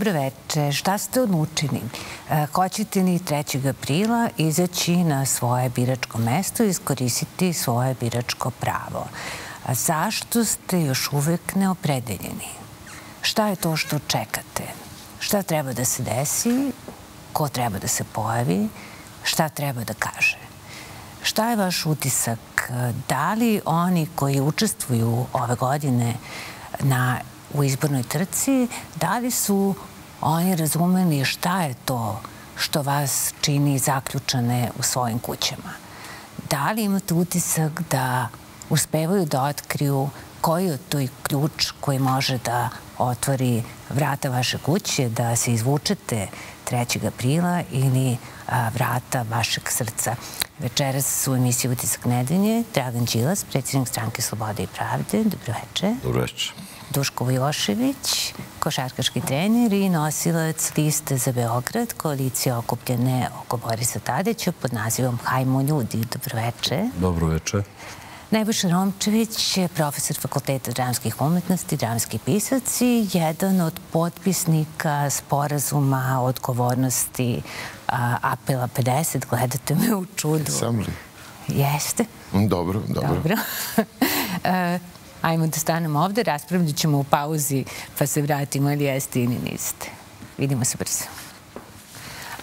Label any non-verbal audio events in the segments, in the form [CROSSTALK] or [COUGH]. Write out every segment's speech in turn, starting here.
Dobroveče, šta ste odlučili? E, Hoćete li 3. aprila izaći na svoje biračko mesto i iskoristiti svoje biračko pravo? Zašto ste još uvek neopredeljeni? Šta je to što čekate? Šta treba da se desi? Ko treba da se pojavi? Šta treba da kaže? Šta je vaš utisak? Da li oni koji učestvuju ove godine na u izbornoj trci, da li su oni razumeli šta je to što vas čini zaključane u svojim kućama? Da li imate utisak da uspevaju da otkriju koji je to ključ koji može da otvori vrata vaše kuće, da se izvučete 3. aprila ili vrata vašeg srca. Večeras su emisiji Utisak nedelje. Dragan Đilas, predsjednik stranke Slobode i pravde. Dobroveče. Dobroveče. Duško Vujošević, košarkaški trener i nosilac liste za Beograd, koalicija okupljene oko Borisa Tadića pod nazivom Hajmo ljudi. Dobroveče. Dobroveče. Nebojša Romčević je profesor Fakulteta dramskih umetnosti, dramski pisac i jedan od potpisnika sporazuma odgovornosti Apela 50. Gledate me u čudu. Sam li? Jeste. Dobro, dobro. Dobro. [LAUGHS] Ajmo da stanemo ovde, raspravljat ćemo u pauzi pa se vratimo ili jeste ili niste. Vidimo se brzo.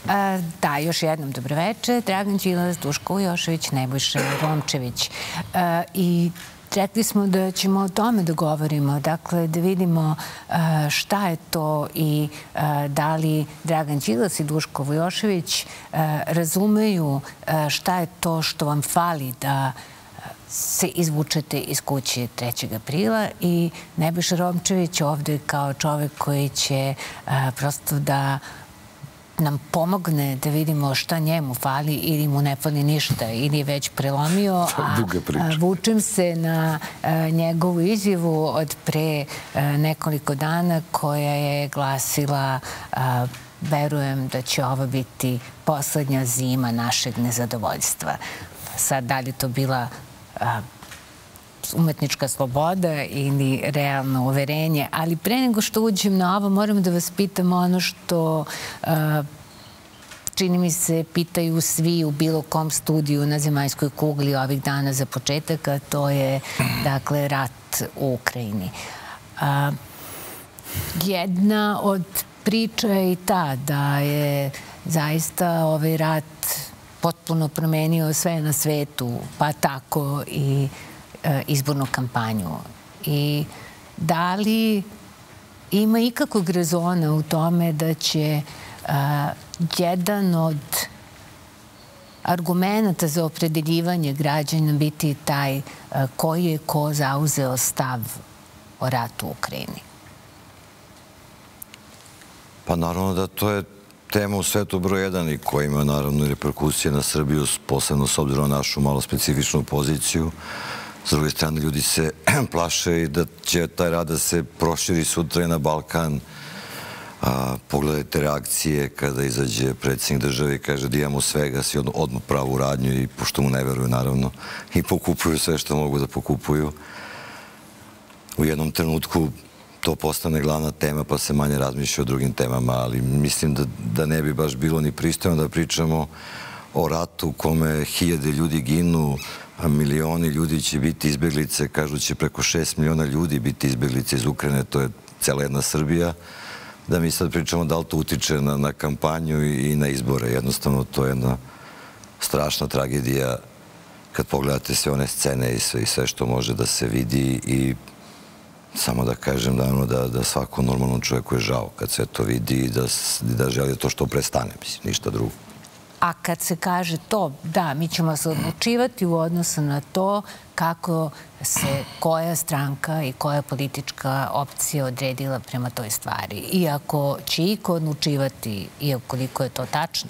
E, da, još jednom dobroveče. Dragan Đilas, Duško Ujošević, Nebojša Romčević. E, I rekli smo da ćemo o tome da govorimo, dakle da vidimo e, šta je to i da li Dragan Đilas i Duško Vujošević razumeju šta je to što vam fali da se izvučete iz kuće 3. aprila i Nebojša Romčević ovde kao čovek koji će prosto da nam pomogne da vidimo šta njemu fali ili mu ne fali ništa ili je već prelomio. [LAUGHS] Vučem se na njegovu izjavu od pre nekoliko dana koja je glasila verujem da će ovo biti poslednja zima našeg nezadovoljstva. Sad, da li to bila umetnička sloboda ili realno uverenje. Ali pre nego što uđem na ovo, moram da vas pitam ono što čini mi se pitaju svi u bilo kom studiju na zemaljskoj kugli ovih dana za početak, a to je dakle rat u Ukrajini. Jedna od priča je i ta da je zaista ovaj rat potpuno promenio sve na svetu, pa tako i e, izbornu kampanju. I da li ima ikakvog rezona u tome da će e, jedan od argumenta za opredeljivanje građana biti taj e, koji je ko zauzeo stav o ratu u Ukrajini? Pa naravno da to je tema u svetu broj jedan i koja ima naravno reperkusije na Srbiju, posebno s obzirom na našu malo specifičnu poziciju. S druge strane, ljudi se [CLEARS THROAT] plaše i da će taj rad da se proširi sutra i na Balkan. Pogledajte reakcije kada izađe predsjednik države i kaže da imamo svega, svi odmah pravu radnju i pošto mu ne veruju, naravno, i pokupuju sve što mogu da pokupuju. U jednom trenutku to postane glavna tema pa se manje razmišlja o drugim temama, ali mislim da ne bi baš bilo ni pristojno da pričamo o ratu u kome hiljade ljudi ginu, a milioni ljudi će biti izbjeglice, kažu će preko šest miliona ljudi biti izbjeglice iz Ukrajine, to je cela jedna Srbija, da mi sad pričamo da li to utiče na kampanju i na izbore. Jednostavno, to je jedna strašna tragedija kad pogledate sve one scene i sve što može da se vidi i Samo da kažem da ono, da svako normalno čovjeku je žao kad se to vidi i da želi to što prestane, mislim, ništa drugo. A kad se kaže to, da, mi ćemo se odlučivati u odnosu na to kako se koja stranka i koja politička opcija odredila prema toj stvari. Iako će iko odlučivati, iako koliko je to tačno,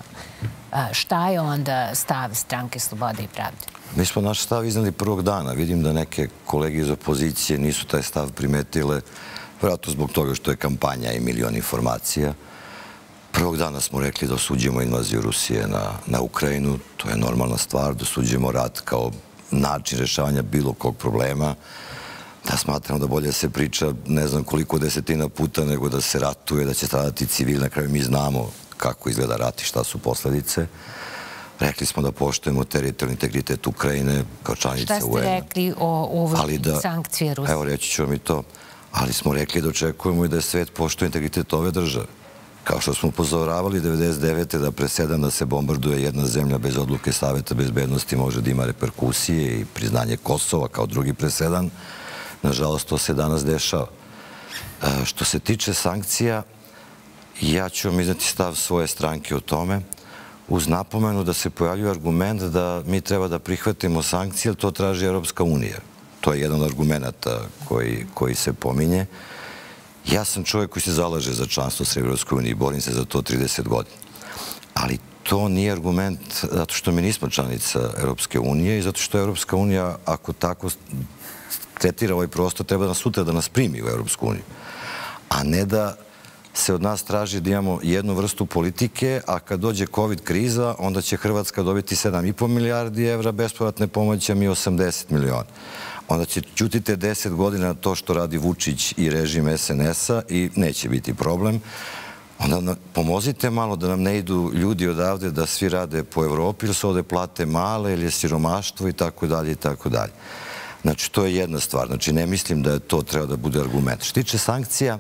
šta je onda stav stranke Slobode i Pravde? Mi smo naš stav iznali prvog dana. Vidim da neke kolege iz opozicije nisu taj stav primetile, vratno zbog toga što je kampanja i milion informacija. Prvog dana smo rekli da osuđujemo invaziju Rusije na Ukrajinu. To je normalna stvar, da osuđujemo rat kao način rešavanja bilo kog problema. da smatramo da bolje se priča ne znam koliko desetina puta nego da se ratuje, da će stradati civil. Na kraju mi znamo kako izgleda rat i šta su posledice. Rekli smo da poštujemo teritorijalni integritet Ukrajine kao članica UN. Šta ste rekli o ovoj sankcije Rusije? Evo reći ću vam i to. Ali smo rekli da očekujemo i da je svet poštuje integritet ove države. Kao što smo upozoravali 99. da presedam da se bombarduje jedna zemlja bez odluke Saveta bezbednosti može da ima reperkusije i priznanje Kosova kao drugi presedan. Nažalost, to se danas dešava. E, što se tiče sankcija, ja ću vam iznati stav svoje stranke o tome, uz napomenu da se pojavljuje argument da mi treba da prihvatimo sankcije, ali to traži Europska unija. To je jedan od argumenta koji se pominje. Ja sam čovjek koji se zalaže za članstvo s Europskoj uniji i borim se za to 30 godina. Ali to nije argument zato što mi nismo članica Europske unije i zato što Europska unija, ako tako tretira ovaj prostor, treba da sutra da nas primi u Europsku uniju. A ne da se od nas traži da imamo jednu vrstu politike, a kad dođe COVID kriza, onda će Hrvatska dobiti 7,5 milijardi evra bespovratne pomoći, a mi 80 miliona. Onda će čutite 10 godina to što radi Vučić i režim SNS-a i neće biti problem. Onda pomozite malo da nam ne idu ljudi odavde da svi rade po Evropi, ili su ovde plate male, ili je siromaštvo i tako dalje i tako dalje. Znači, to je jedna stvar. Znači, ne mislim da je to treba da bude argument. Što tiče sankcija,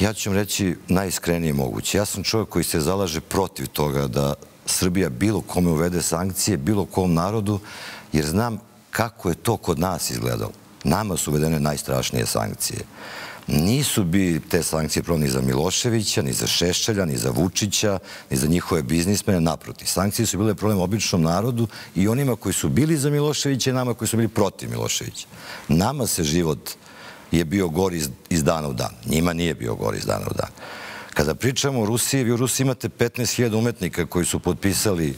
ja ću vam reći najiskrenije moguće. Ja sam čovjek koji se zalaže protiv toga da Srbija bilo kome uvede sankcije, bilo kom narodu, jer znam kako je to kod nas izgledalo. Nama su uvedene najstrašnije sankcije. Nisu bi te sankcije prvo ni za Miloševića, ni za Šešćelja, ni za Vučića, ni za njihove biznismene, naproti. Sankcije su bile problem običnom narodu i onima koji su bili za Miloševića i nama koji su bili protiv Miloševića. Nama se život je bio gori iz dana u dan. Njima nije bio gori iz dana u dan. Kada pričamo o Rusiji, vi u Rusiji imate 15.000 umetnika koji su potpisali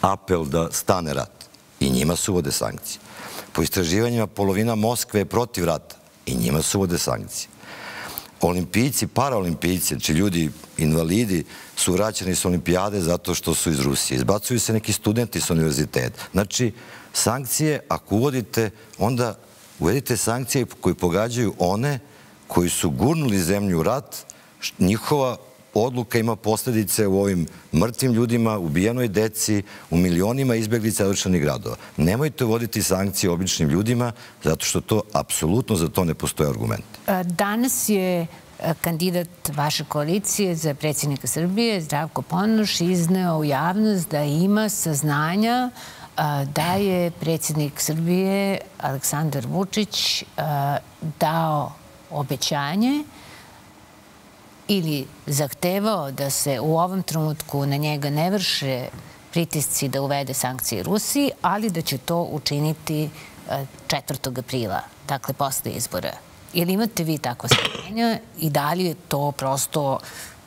apel da stane rat. I njima su uvode sankcije. Po istraživanjima polovina Moskve je protiv rata. I njima su uvode sankcije olimpijci, paraolimpijci, znači ljudi, invalidi, su vraćani s olimpijade zato što su iz Rusije. Izbacuju se neki studenti s univerziteta. Znači, sankcije, ako uvodite, onda uvedite sankcije koji pogađaju one koji su gurnuli zemlju u rat, njihova odluka ima posljedice u ovim mrtvim ljudima, ubijenoj deci, u milionima izbjeglica odličanih gradova. Nemojte uvoditi sankcije običnim ljudima, zato što to, apsolutno, za to ne postoje argument. E, danas je e, kandidat vaše koalicije za predsjednika Srbije, Zdravko Ponoš, izneo u javnost da ima saznanja da je predsjednik Srbije, Aleksandar Vučić, dao obećanje ili zahtevao da se u ovom trenutku na njega ne vrše pritisci da uvede sankcije Rusiji, ali da će to učiniti 4. aprila, dakle, posle izbora. Ili imate vi tako stavljenja i da li je to prosto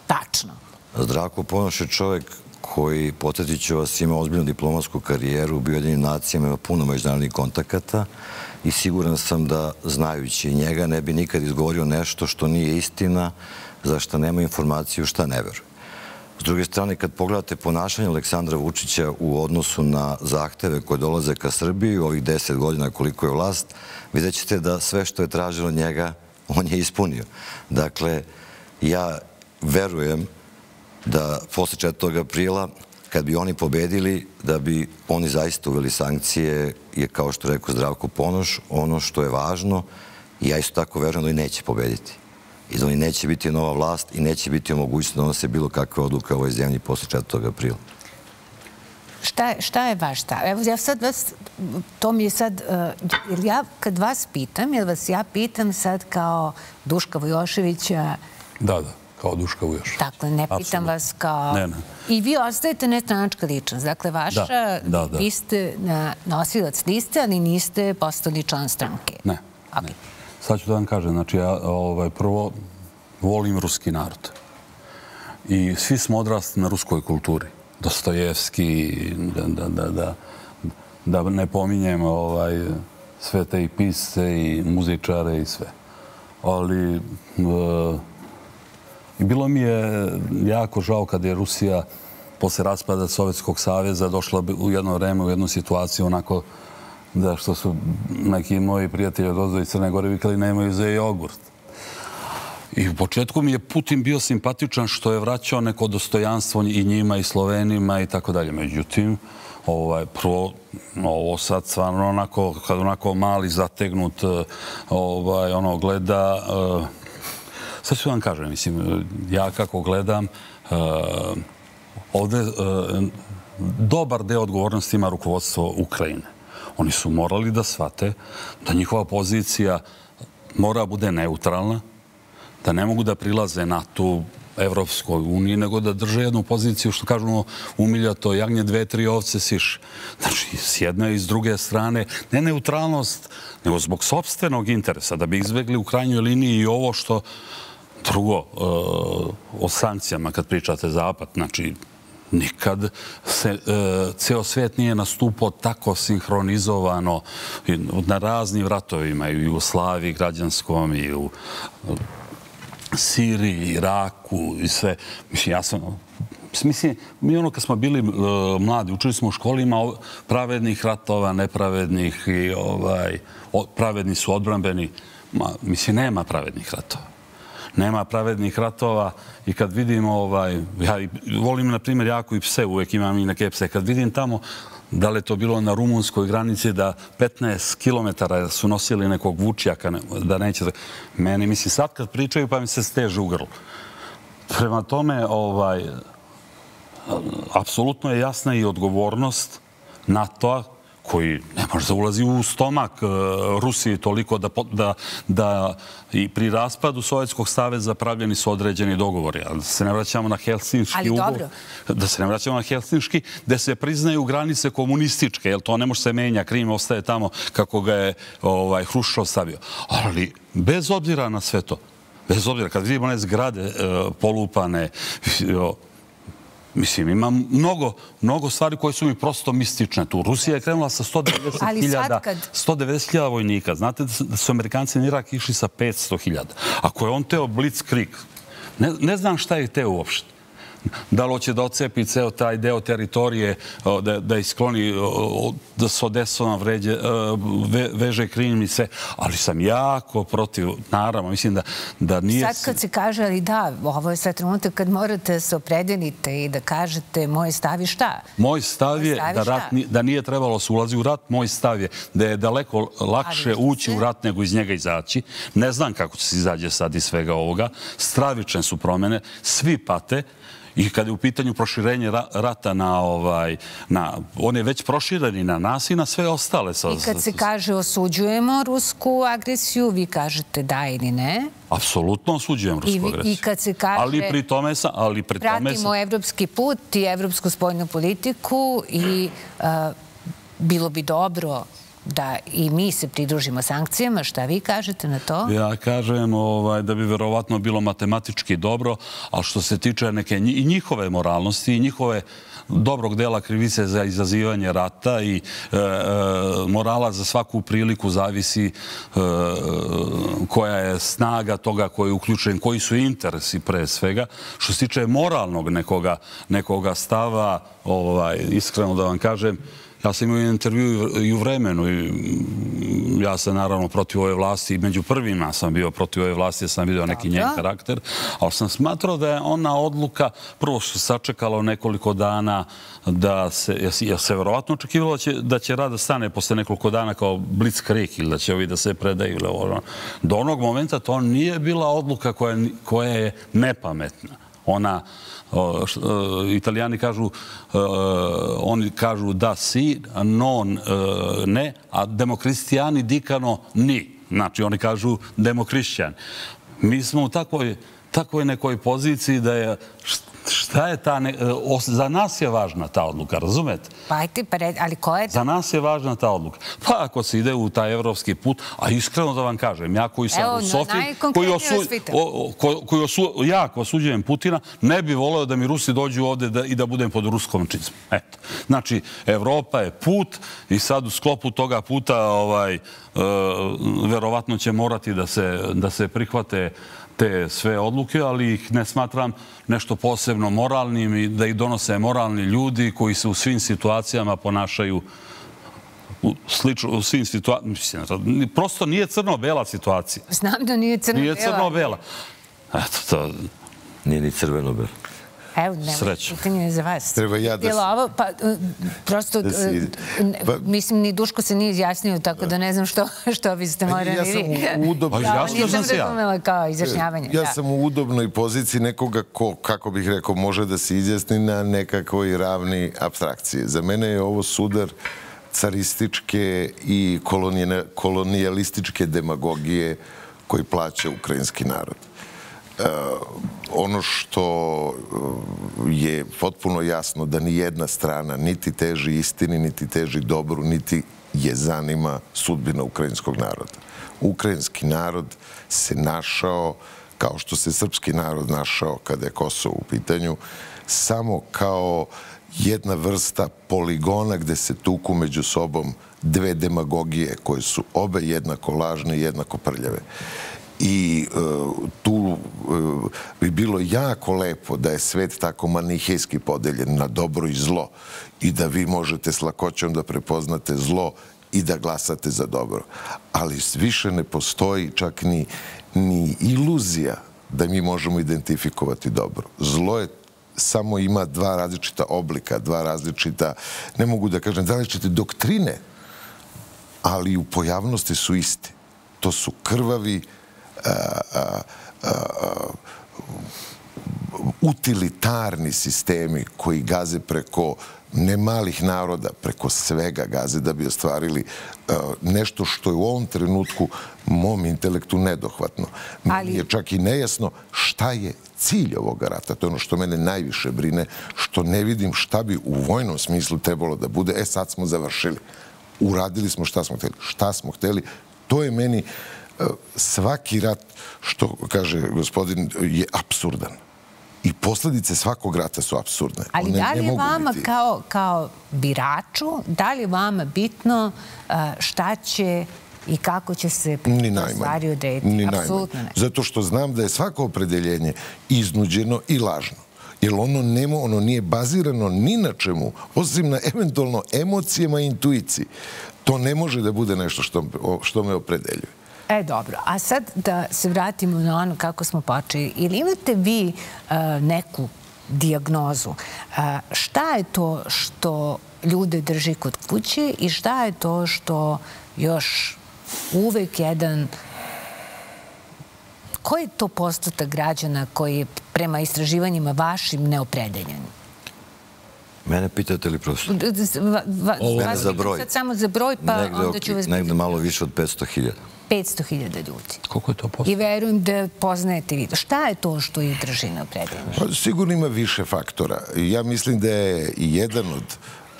tačno? Zdravko Ponoš je čovjek koji, potretit ću vas, ima ozbiljnu diplomatsku karijeru, bio jedinim nacijama, ima puno međunarodnih kontakata i siguran sam da, znajući njega, ne bi nikad izgovorio nešto što nije istina, za što nema informaciju šta ne veruje. S druge strane, kad pogledate ponašanje Aleksandra Vučića u odnosu na zahteve koje dolaze ka Srbiji u ovih deset godina koliko je vlast, vidjet ćete da sve što je tražilo njega, on je ispunio. Dakle, ja verujem da posle 4. aprila, kad bi oni pobedili, da bi oni zaista uveli sankcije, je kao što rekao Zdravko Ponoš, ono što je važno, i ja isto tako verujem da i neće pobediti i da oni neće biti nova vlast i neće biti omogućeno da donose bilo kakve odluke u ovoj zemlji posle 4. aprila. Šta je vaš stav? Evo, ja sad vas, to mi je sad, uh, ja kad vas pitam, jer vas ja pitam sad kao Duška Vojoševića... Da, da, kao Duška Vojoševića. Dakle, ne pitam vas kao... Ne, ne. I vi ostajete nestranačka ličnost. Dakle, vaša, vi ste nosilac liste, ali niste postali član stranke. Ne, ne. Sad ću da vam kažem, znači ja ovaj, prvo volim ruski narod. I svi smo odrasti na ruskoj kulturi. Dostojevski, da, da, da, da ne pominjem ovaj, sve te i pisce i muzičare i sve. Ali e, i bilo mi je jako žao kad je Rusija posle raspada Sovjetskog savjeza došla u jedno vreme u jednu situaciju onako da što su neki moji prijatelji od Ozdo i Crne Gore vikali nemaju za jogurt. I u početku mi je Putin bio simpatičan što je vraćao neko dostojanstvo i njima i Slovenima i tako dalje. Međutim, ovaj, prvo, ovo sad stvarno onako, kad onako mali zategnut eh, ovaj, ono gleda, eh, sad ću vam kažem, mislim, ja kako gledam, eh, uh, ovde eh, dobar deo odgovornosti ima rukovodstvo Ukrajine. Oni su morali da shvate da njihova pozicija mora bude neutralna, da ne mogu da prilaze na tu Evropskoj uniji, nego da drže jednu poziciju, što kažemo, ono, umilja to jagnje dve, tri ovce siš. Znači, s jedne i s druge strane, ne neutralnost, nego zbog sobstvenog interesa, da bi izbjegli u krajnjoj liniji i ovo što drugo, uh, e, o sankcijama kad pričate zapad, znači, nikad se e, ceo svet nije nastupao tako sinhronizovano na raznim vratovima i u Jugoslaviji, građanskom i u e, Siriji, Iraku i sve. Mislim, ja sam... Mislim, mi ono kad smo bili uh, mladi, učili smo u školi, ima pravednih ratova, nepravednih i ovaj, pravedni su odbrambeni. Ma, mislim, nema pravednih ratova. Nema pravednih ratova i kad vidimo, ovaj, ja volim, na primjer, jako i pse, uvek imam i neke pse. Kad vidim tamo da li je to bilo na rumunskoj granici da 15 km su nosili nekog vučjaka, da neće... Meni, mislim, sad kad pričaju pa mi se steže u grlu. Prema tome, ovaj, apsolutno je jasna i odgovornost NATO-a koji ne može da ulazi u stomak e, Rusije toliko da, da, da i pri raspadu Sovjetskog saveza pravljeni su određeni dogovori. Da se ne vraćamo na Helsinški ugovor. Da se ne vraćamo na Helsinški, gde se priznaju granice komunističke, jer to ne može se menja, Krim ostaje tamo kako ga je ovaj, Hruščov stavio. Ali bez obzira na sve to, bez obzira, kad vidimo one zgrade e, polupane, Mislim, ima mnogo, mnogo stvari koje su mi prosto mistične tu. Rusija je krenula sa [LAUGHS] 190.000 kad... 190 vojnika. Znate da su Amerikanci na Irak išli sa 500.000. Ako je on teo Blitzkrieg, ne, ne znam šta je teo uopšte da li hoće da ocepi ceo taj deo teritorije, da, da iskloni, da se Odesom vređe, e, ve, veže sve. Ali sam jako protiv, naravno, mislim da, da nije... Sad kad se kaže, ali da, ovo je sad trenutak kad morate se opredelite i da kažete moj stav je šta? Moj stav je da, rat, da nije trebalo se ulazi u rat. Moj stav je da je daleko lakše ući u rat nego iz njega izaći. Ne znam kako će se izađe sad iz svega ovoga. Stravične su promene. Svi pate. I kada je u pitanju proširenje rata na ovaj, na, on je već prošireni na nas i na sve ostale. I kad se kaže osuđujemo rusku agresiju, vi kažete da ili ne? Apsolutno osuđujem rusku agresiju. I kad se kaže... Ali pri tome sam... Ali pri tome pratimo evropski put i evropsku spojnu politiku i uh, bilo bi dobro da i mi se pridružimo sankcijama. Šta vi kažete na to? Ja kažem ovaj, da bi verovatno bilo matematički dobro, ali što se tiče neke i njihove moralnosti i njihove dobrog dela krivice za izazivanje rata i e, e morala za svaku priliku zavisi e, koja je snaga toga koji je uključen, koji su interesi pre svega. Što se tiče moralnog nekoga, nekoga stava, ovaj, iskreno da vam kažem, Ja sam imao intervju i u vremenu i mm, ja sam naravno protiv ove vlasti i među prvima sam bio protiv ove vlasti jer sam vidio neki njen karakter, ali sam smatrao da je ona odluka prvo što sačekalo nekoliko dana da se, ja se verovatno očekivalo da će rada stane posle nekoliko dana kao blitzkrieg ili da će ovi da se predaju. Ono. Do onog momenta to nije bila odluka koja je nepametna. Ona, E, italijani kažu, o, oni kažu da si, non e, ne, a demokristijani dikano ni. Znači, oni kažu demokrišćan. Mi smo u takvoj, takvoj nekoj poziciji da je Šta je ta... Ne... E, za nas je važna ta odluka, razumete? Pa ajte, pa ali koja je... Za nas je važna ta odluka. Pa ako se ide u taj evropski put, a iskreno da vam kažem, ja koji sam u Sofiji, koji, osu... koji osu... ja ko osuđujem Putina, ne bi voleo da mi Rusi dođu ovde da... i da budem pod ruskom čizmom. Eto. Znači, Evropa je put i sad u sklopu toga puta ovaj, uh, verovatno će morati da se, da se prihvate te sve odluke, ali ih ne smatram nešto posebno moralnim i da ih donose moralni ljudi koji se u svim situacijama ponašaju slično u svim situacijama. Prosto nije crno-bela situacija. Znam da nije crno-bela. Nije crno-bela. Eto, to... Nije ni crveno-bela. Evo, nema, pitanje je za vas. Treba ja da... Ovo, pa, e, prosto, e, pa... mislim, ni Duško se nije izjasnio, tako da ne znam što, što biste morali vi. Ja sam u udobnoj... Pa, izjasnio sam se ja. kao izjašnjavanje. Ja sam u udobnoj poziciji nekoga ko, kako bih rekao, može da se izjasni na nekakvoj ravni abstrakcije. Za mene je ovo sudar carističke i kolonijalističke demagogije koji plaća ukrajinski narod. Eh, ono što eh, je potpuno jasno da ni jedna strana niti teži istini, niti teži dobru, niti je zanima sudbina ukrajinskog naroda. Ukrajinski narod se našao, kao što se srpski narod našao kada je Kosovo u pitanju, samo kao jedna vrsta poligona gde se tuku među sobom dve demagogije koje su obe jednako lažne i jednako prljave i e, tu e, bi bilo jako lepo da je svet tako manihejski podeljen na dobro i zlo i da vi možete s lakoćom da prepoznate zlo i da glasate za dobro. Ali više ne postoji čak ni, ni iluzija da mi možemo identifikovati dobro. Zlo je samo ima dva različita oblika, dva različita, ne mogu da kažem, različite doktrine, ali u pojavnosti su iste. To su krvavi, utilitarni sistemi koji gaze preko ne malih naroda, preko svega gaze da bi ostvarili nešto što je u ovom trenutku mom intelektu nedohvatno. Ali... Je čak i nejasno šta je cilj ovog rata. To je ono što mene najviše brine, što ne vidim šta bi u vojnom smislu trebalo da bude. E, sad smo završili. Uradili smo šta smo hteli. Šta smo hteli, to je meni svaki rat, što kaže gospodin, je absurdan. I posljedice svakog rata su absurdne. Ali da li je vama kao, kao biraču, da li je vama bitno šta će i kako će se stvari odrediti? Ni. Zato što znam da je svako opredeljenje iznuđeno i lažno. Jer ono, nemo, ono nije bazirano ni na čemu, osim na eventualno emocijama i intuiciji. To ne može da bude nešto što, što me opredeljuje. E, dobro. A sad da se vratimo na ono kako smo počeli. Ili imate vi e, neku diagnozu? E, šta je to što ljude drži kod kuće i šta je to što još uvek jedan... Koji je to postotak građana koji je prema istraživanjima vašim neopredeljen? Mene pitate li prosto? Mene za broj. Sad samo za broj, pa onda ću vas... Negde malo više od 500.000. 500.000 ljudi. Koliko je to posto? I verujem da poznajete vidio. Šta je to što ih drži na predinu? Pa, sigurno ima više faktora. Ja mislim da je jedan od,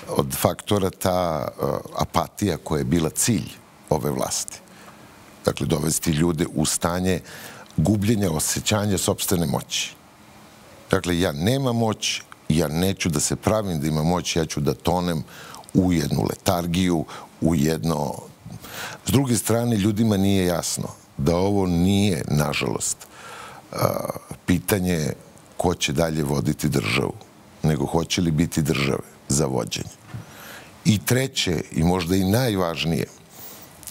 od faktora ta uh, apatija koja je bila cilj ove vlasti. Dakle, dovesti ljude u stanje gubljenja osjećanja sobstvene moći. Dakle, ja nemam moć, ja neću da se pravim da imam moć, ja ću da tonem u jednu letargiju, u jedno S druge strane, ljudima nije jasno da ovo nije, nažalost, pitanje ko će dalje voditi državu, nego hoće li biti države za vođenje. I treće, i možda i najvažnije,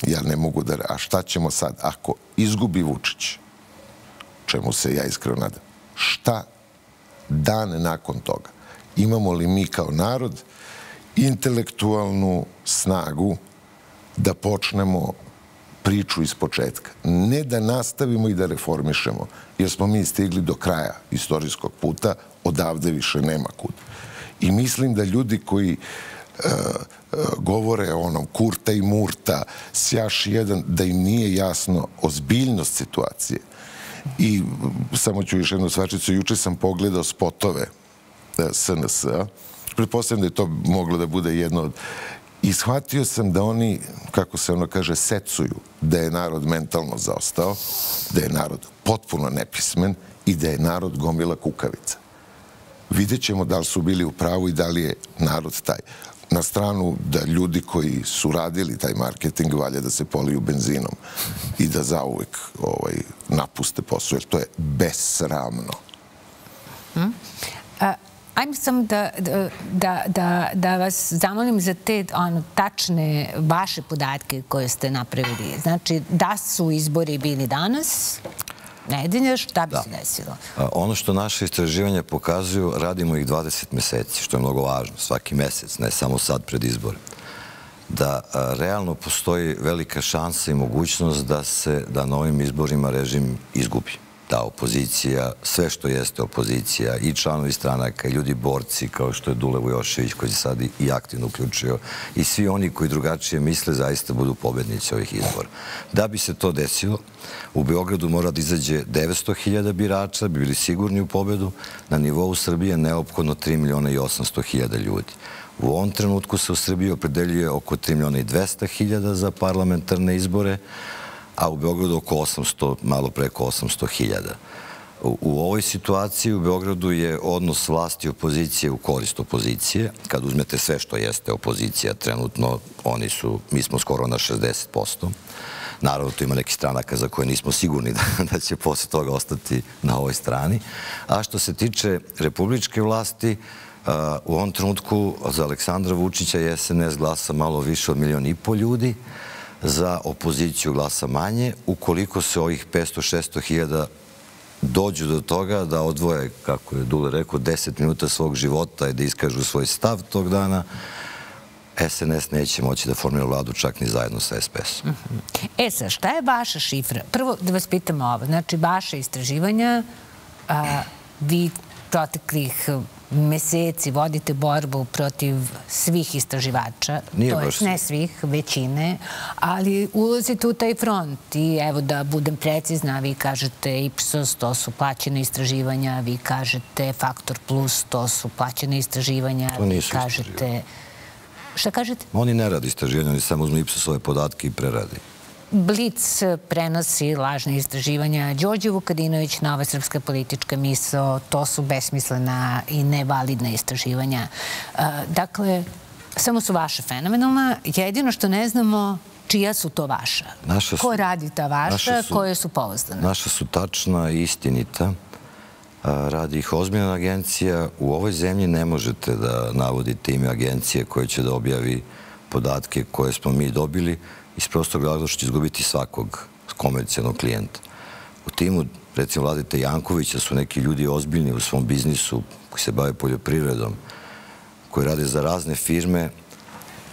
ja ne mogu da... A šta ćemo sad? Ako izgubi Vučić, čemu se ja iskreno nadam, šta dan nakon toga? Imamo li mi kao narod intelektualnu snagu da počnemo priču iz početka. Ne da nastavimo i da reformišemo, jer smo mi stigli do kraja istorijskog puta, odavde više nema kud. I mislim da ljudi koji e, e govore o onom kurta i murta, sjaš jedan, da im nije jasno ozbiljnost situacije. I samo ću još jednu svačicu, juče sam pogledao spotove e, SNS-a, pretpostavljam da je to moglo da bude jedno od I shvatio sam da oni, kako se ono kaže, secuju da je narod mentalno zaostao, da je narod potpuno nepismen i da je narod gomila kukavica. Vidjet ćemo da li su bili u pravu i da li je narod taj. Na stranu da ljudi koji su radili taj marketing valja da se poliju benzinom i da zauvek ovaj, napuste posao, jer to je besramno. Hmm? Ajme samo da, da, da, da vas zamolim za te ono, tačne vaše podatke koje ste napravili. Znači, da su izbori bili danas, nedelje, šta bi se desilo? Ono što naše istraživanje pokazuju, radimo ih 20 meseci, što je mnogo važno, svaki mesec, ne samo sad pred izbore da realno postoji velika šansa i mogućnost da se da na ovim izborima režim izgubi. Da opozicija, sve što jeste opozicija, i članovi stranaka, i ljudi borci, kao što je Dule Vujošević, koji se sad i aktivno uključio, i svi oni koji drugačije misle, zaista budu pobednici ovih izbora. Da bi se to desilo, u Beogradu mora da izađe 900.000 birača, bi bili sigurni u pobedu, na nivou Srbije neophodno 3 miliona i 800.000 ljudi. U ovom trenutku se u Srbiji opredeljuje oko 3 miliona i 200 hiljada za parlamentarne izbore, a u Beogradu oko 800, malo preko 800 hiljada. U ovoj situaciji u Beogradu je odnos vlasti i opozicije u korist opozicije. Kad uzmete sve što jeste opozicija, trenutno oni su, mi smo skoro na 60%. Naravno, tu ima neki stranaka za koje nismo sigurni [LAUGHS] da će posle toga ostati na ovoj strani. A što se tiče republičke vlasti, U ovom trenutku za Aleksandra Vučića je SNS glasa malo više od milion i pol ljudi, za opoziciju glasa manje. Ukoliko se ovih 500-600 hiljada dođu do toga da odvoje, kako je Dule rekao, 10 minuta svog života i da iskažu svoj stav tog dana, SNS neće moći da formira vladu čak ni zajedno sa SPS-om. Mhm. E sad, šta je vaša šifra? Prvo da vas pitam ovo. Znači, vaše istraživanja, vi proteklih meseci vodite borbu protiv svih istraživača, to je ne svih, većine, ali ulazite u taj front i evo da budem precizna, vi kažete Ipsos, to su plaćene istraživanja, vi kažete Faktor Plus, to su plaćene istraživanja, vi kažete... Šta kažete? Oni ne radi istraživanja, oni samo uzme Ipsosove podatke i preradi. Blic prenosi lažne istraživanja. Đorđe Vukadinović, nova srpska politička miso, to su besmislena i nevalidna istraživanja. E, dakle, samo su vaše fenomenalna. Jedino što ne znamo, čija su to vaša? Ko radi ta vaša, koje su povozdane? Naša su tačna i istinita. E, radi ih ozbiljna agencija. U ovoj zemlji ne možete da navodite ime agencije koje će da objavi podatke koje smo mi dobili iz prostog razloga što će izgubiti svakog komercijalnog klijenta. U timu, recimo, Vladite Jankovića su neki ljudi ozbiljni u svom biznisu koji se bave poljoprivredom, koji rade za razne firme,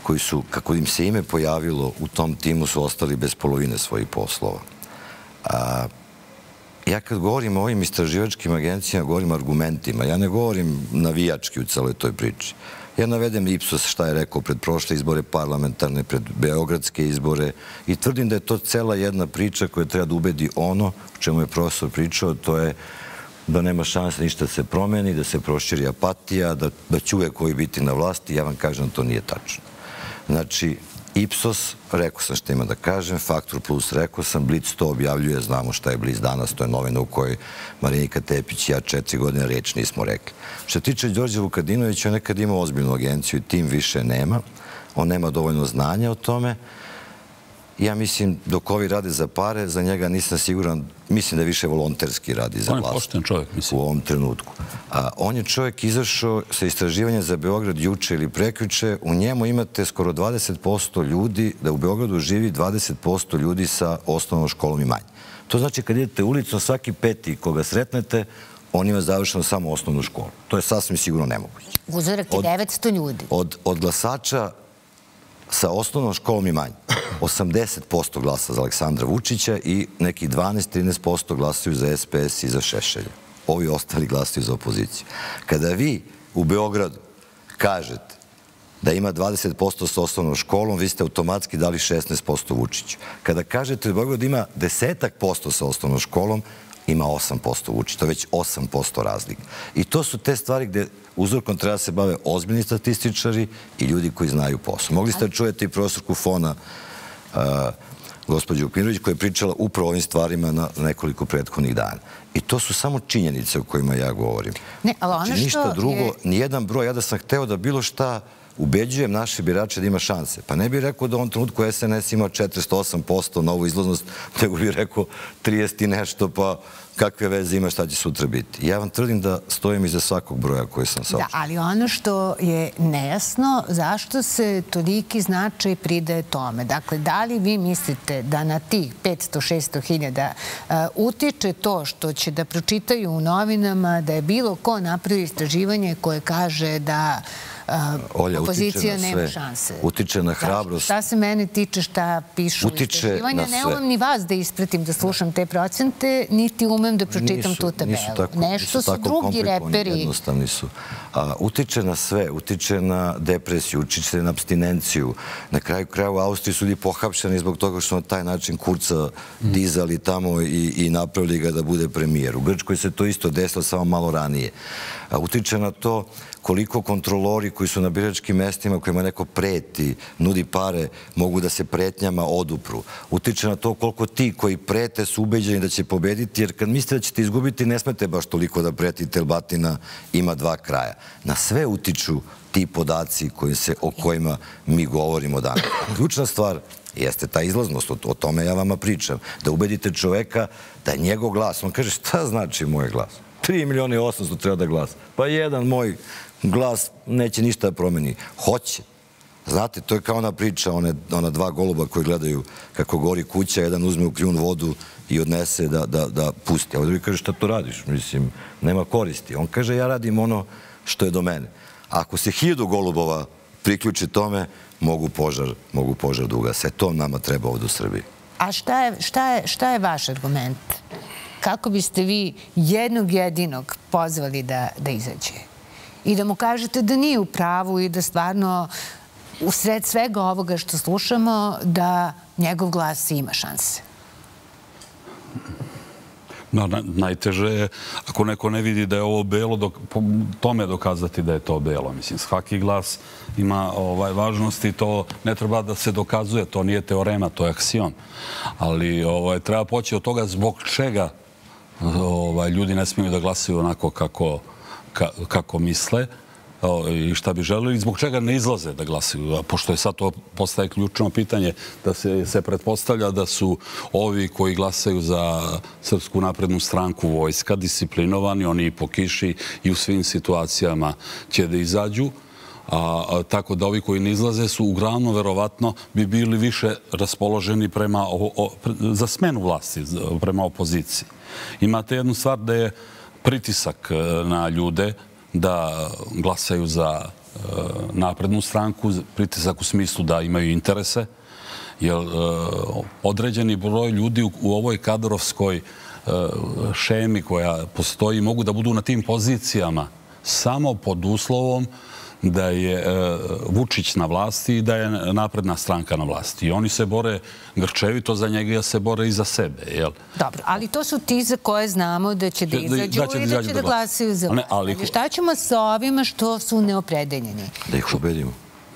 koji su, kako im se ime pojavilo, u tom timu su ostali bez polovine svojih poslova. A, Ja kad govorim o ovim istraživačkim agencijama, govorim argumentima. Ja ne govorim navijački u celoj toj priči. Ja navedem Ipsos šta je rekao pred prošle izbore parlamentarne, pred beogradske izbore i tvrdim da je to cela jedna priča koja treba da ubedi ono o čemu je profesor pričao, to je da nema šanse ništa da se promeni, da se proširi apatija, da će uvek koji biti na vlasti. Ja vam kažem da to nije tačno. Znači, Ipsos, rekao sam što ima da kažem, Faktor Plus, rekao sam, Blitz to objavljuje, znamo šta je Blitz danas, to je novina u kojoj Marinika Tepić i ja četiri godine reč nismo rekli. Što tiče Đorđe Vukadinovića, on nekad imao ozbiljnu agenciju i tim više nema. On nema dovoljno znanja o tome. Ja mislim, dok ovi rade za pare, za njega nisam siguran, mislim da više volonterski radi za vlast. On je pošten čovjek, mislim. U ovom trenutku. On je čovjek izašao sa istraživanja za Beograd juče ili preključe. U njemu imate skoro 20% ljudi, da u Beogradu živi 20% ljudi sa osnovnom školom i manje. To znači kad idete ulicom, svaki peti koga sretnete, on ima završeno samo osnovnu školu. To je sasvim sigurno nemoguće. Uzorak je 900 ljudi. Od glasača sa osnovnom školom i manje. [LAUGHS] 80% glasa za Aleksandra Vučića i neki 12-13% glasaju za SPS i za Šešelja. Ovi ostali glasaju za opoziciju. Kada vi u Beogradu kažete da ima 20% sa osnovnom školom, vi ste automatski dali 16% Vučiću. Kada kažete da Beograd ima desetak posto sa osnovnom školom, ima 8% Vučić. To je već 8% razlika. I to su te stvari gde uzorkom treba se bave ozbiljni statističari i ljudi koji znaju posao. Mogli ste čujeti i profesorku Fona gospođu Upinović koja je pričala upravo ovim stvarima na nekoliko prethodnih dana. I to su samo činjenice o kojima ja govorim. Ne, ali ono znači, što Ništa drugo, nijedan broj. Ja da sam hteo da bilo šta ubeđujem naše birače da ima šanse. Pa ne bih rekao da u ovom trenutku SNS ima 408% novu izlaznost, [LAUGHS] nego bih rekao 30 i nešto, pa kakve veze ima šta će sutra biti. Ja vam tvrdim da stojim iza svakog broja koji sam saočio. Da, ali ono što je nejasno, zašto se toliki značaj pridaje tome? Dakle, da li vi mislite da na tih 500-600 hiljada uh, utiče to što će da pročitaju u novinama da je bilo ko napravio istraživanje koje kaže da Olja, opozicija nema šanse. Utiče na hrabrost. Šta se mene tiče šta pišu istraživanja? Ne umem ni vas da ispratim da slušam te procente, niti umem da pročitam tu tabelu. Nešto su drugi reperi. Jednostavni su. Utiče na sve. Utiče na depresiju, utiče na abstinenciju. Na kraju kraja u Austriji su ljudi pohapšeni zbog toga što su na taj način kurca dizali tamo i napravili ga da bude premijer. U Grčkoj se to isto desilo samo malo ranije. Utiče na to koliko kontrolori koji su na biračkim mestima kojima neko preti, nudi pare, mogu da se pretnjama odupru. Utiče na to koliko ti koji prete su ubeđeni da će pobediti, jer kad mislite da ćete izgubiti, ne smete baš toliko da pretite, jer batina ima dva kraja. Na sve utiču ti podaci o kojima mi govorimo danas. Ključna stvar jeste ta izlaznost, o tome ja vama pričam, da ubedite čoveka da je njegov glas. On kaže, šta znači moj glas? 3 miliona i 800 treba da glasa. Pa jedan moj glas neće ništa da promeni. Hoće. Znate, to je kao ona priča, ona dva goluba koji gledaju kako gori kuća, jedan uzme u kljun vodu i odnese da pusti. A ovdje kaže, šta to radiš? Mislim, nema koristi. On kaže, ja radim ono što je do mene. Ako se hiljadu golubova priključi tome, mogu požar, mogu požar da ugase. To nama treba ovdje u Srbiji. A šta je šta je, šta je vaš argument? Kako biste vi jednog jedinog pozvali da izađe? i da mu kažete da nije u pravu i da stvarno u sred svega ovoga što slušamo da njegov glas ima šanse. Na, Najteže je ako neko ne vidi da je ovo belo, dok, tome dokazati da je to belo. Mislim, svaki glas ima ovaj, važnosti, to ne treba da se dokazuje. To nije teorema, to je aksion. Ali ovaj, treba poći od toga zbog čega ovaj, ljudi ne smiju da glasaju onako kako kako misle i šta bi želeli i zbog čega ne izlaze da glasaju. Pošto je sad to postaje ključno pitanje da se se pretpostavlja da su ovi koji glasaju za Srpsku naprednu stranku vojska disciplinovani, oni i po kiši i u svim situacijama će da izađu. a Tako da ovi koji ne izlaze su uglavnom verovatno bi bili više raspoloženi prema za smenu vlasti, prema opoziciji. Imate jednu stvar da je pritisak e, na ljude da glasaju za e, naprednu stranku, pritisak u smislu da imaju interese, jer e, određeni broj ljudi u ovoj kadrovskoj e, šemi koja postoji mogu da budu na tim pozicijama samo pod uslovom da je e, Vučić na vlasti i da je napredna stranka na vlasti. I oni se bore grčevito za njega, ja se bore i za sebe. Dobro, ali to su ti za koje znamo da će da izađu i da će da glasaju za vlast. Šta ćemo sa ovima što su neopredeljeni? Da ih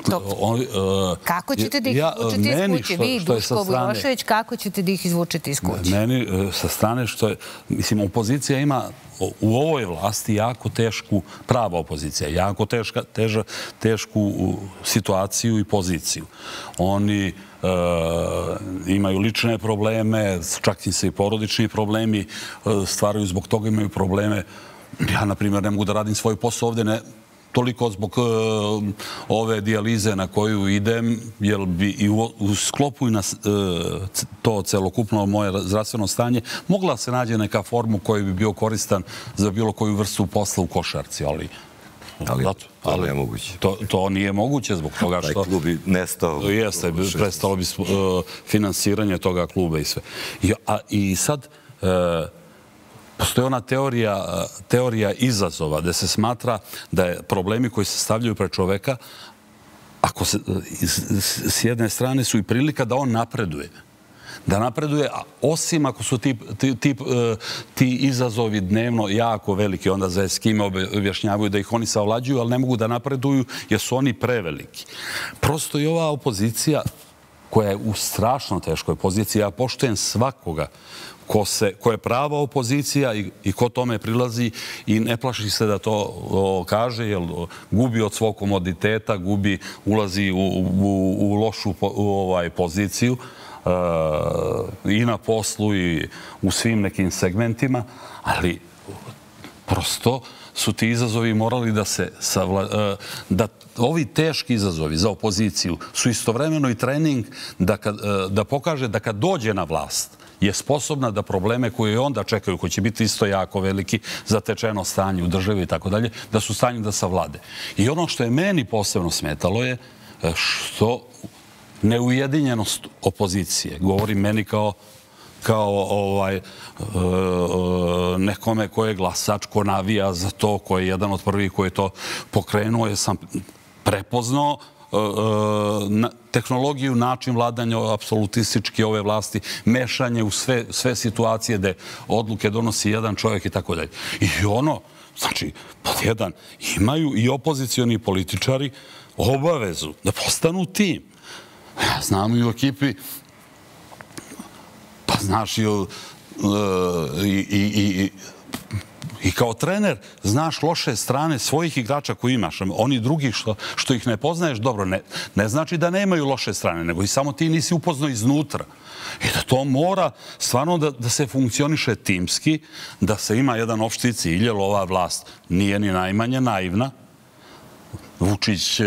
ubedimo. E, kako ćete da ih izvučete iz kuće? Vi, Duško Vujošević, kako ćete da ih izvučete iz kuće? Meni e, sa strane što je... Mislim, opozicija ima u ovoj vlasti jako tešku, prava opozicija, jako tešku situaciju i poziciju. Oni e, imaju lične probleme, čak i se i porodični problemi stvaraju, zbog toga imaju probleme. Ja, na primjer, ne mogu da radim svoj posao ovdje, ne toliko zbog e, ove dijalize na koju idem, jer bi i u sklopu i na e, to celokupno moje zdravstveno stanje mogla se nađe neka formu koja bi bio koristan za bilo koju vrstu posla u košarci, ali... Ali to nije moguće. To nije moguće zbog toga što... Taj klub bi nestao. Jeste, prestalo bi e, finansiranje toga kluba i sve. I sad... Postoje ona teorija e, izazova gde se smatra da je problemi koji se stavljaju pre čoveka, ako se, s jedne strane su i prilika da on napreduje. Da napreduje, a osim ako su ti, ti, ti, e, ti, izazovi dnevno jako veliki, onda za eskime objašnjavaju da ih oni savlađuju, ali ne mogu da napreduju jer su oni preveliki. Prosto i ova opozicija koja je u strašno teškoj poziciji. Ja poštujem svakoga ko, se, ko je prava opozicija i, i ko tome prilazi i ne plaši se da to o, kaže, jer gubi od svog komoditeta, gubi, ulazi u, u, u lošu po, u, ovaj, poziciju e, i na poslu i u svim nekim segmentima, ali prosto su ti izazovi morali da se savla, e, da ovi teški izazovi za opoziciju su istovremeno i trening da, kad, e, da pokaže da kad dođe na vlast je sposobna da probleme koje onda čekaju, koji će biti isto jako veliki, zatečeno stanje u državi i tako dalje, da su stanju da savlade. I ono što je meni posebno smetalo je e, što neujedinjenost opozicije, govori meni kao kao ovaj, e, e, nekome ko je glasač, ko navija za to, ko je jedan od prvih koji je to pokrenuo, je sam prepoznao e, tehnologiju, način vladanja apsolutistički ove vlasti, mešanje u sve, sve situacije gde odluke donosi jedan čovjek i tako dalje. I ono, znači, pod jedan, imaju i opozicioni političari obavezu da postanu tim. Ja znam i u ekipi Pa znaš, i, e, i, i, i kao trener znaš loše strane svojih igrača koji imaš. Oni drugi što, što ih ne poznaješ, dobro, ne, ne znači da nemaju loše strane, nego i samo ti nisi upoznao iznutra. I da to mora stvarno da, da se funkcioniše timski, da se ima jedan opšti cilj, jer ova vlast nije ni najmanje naivna. Vučić e,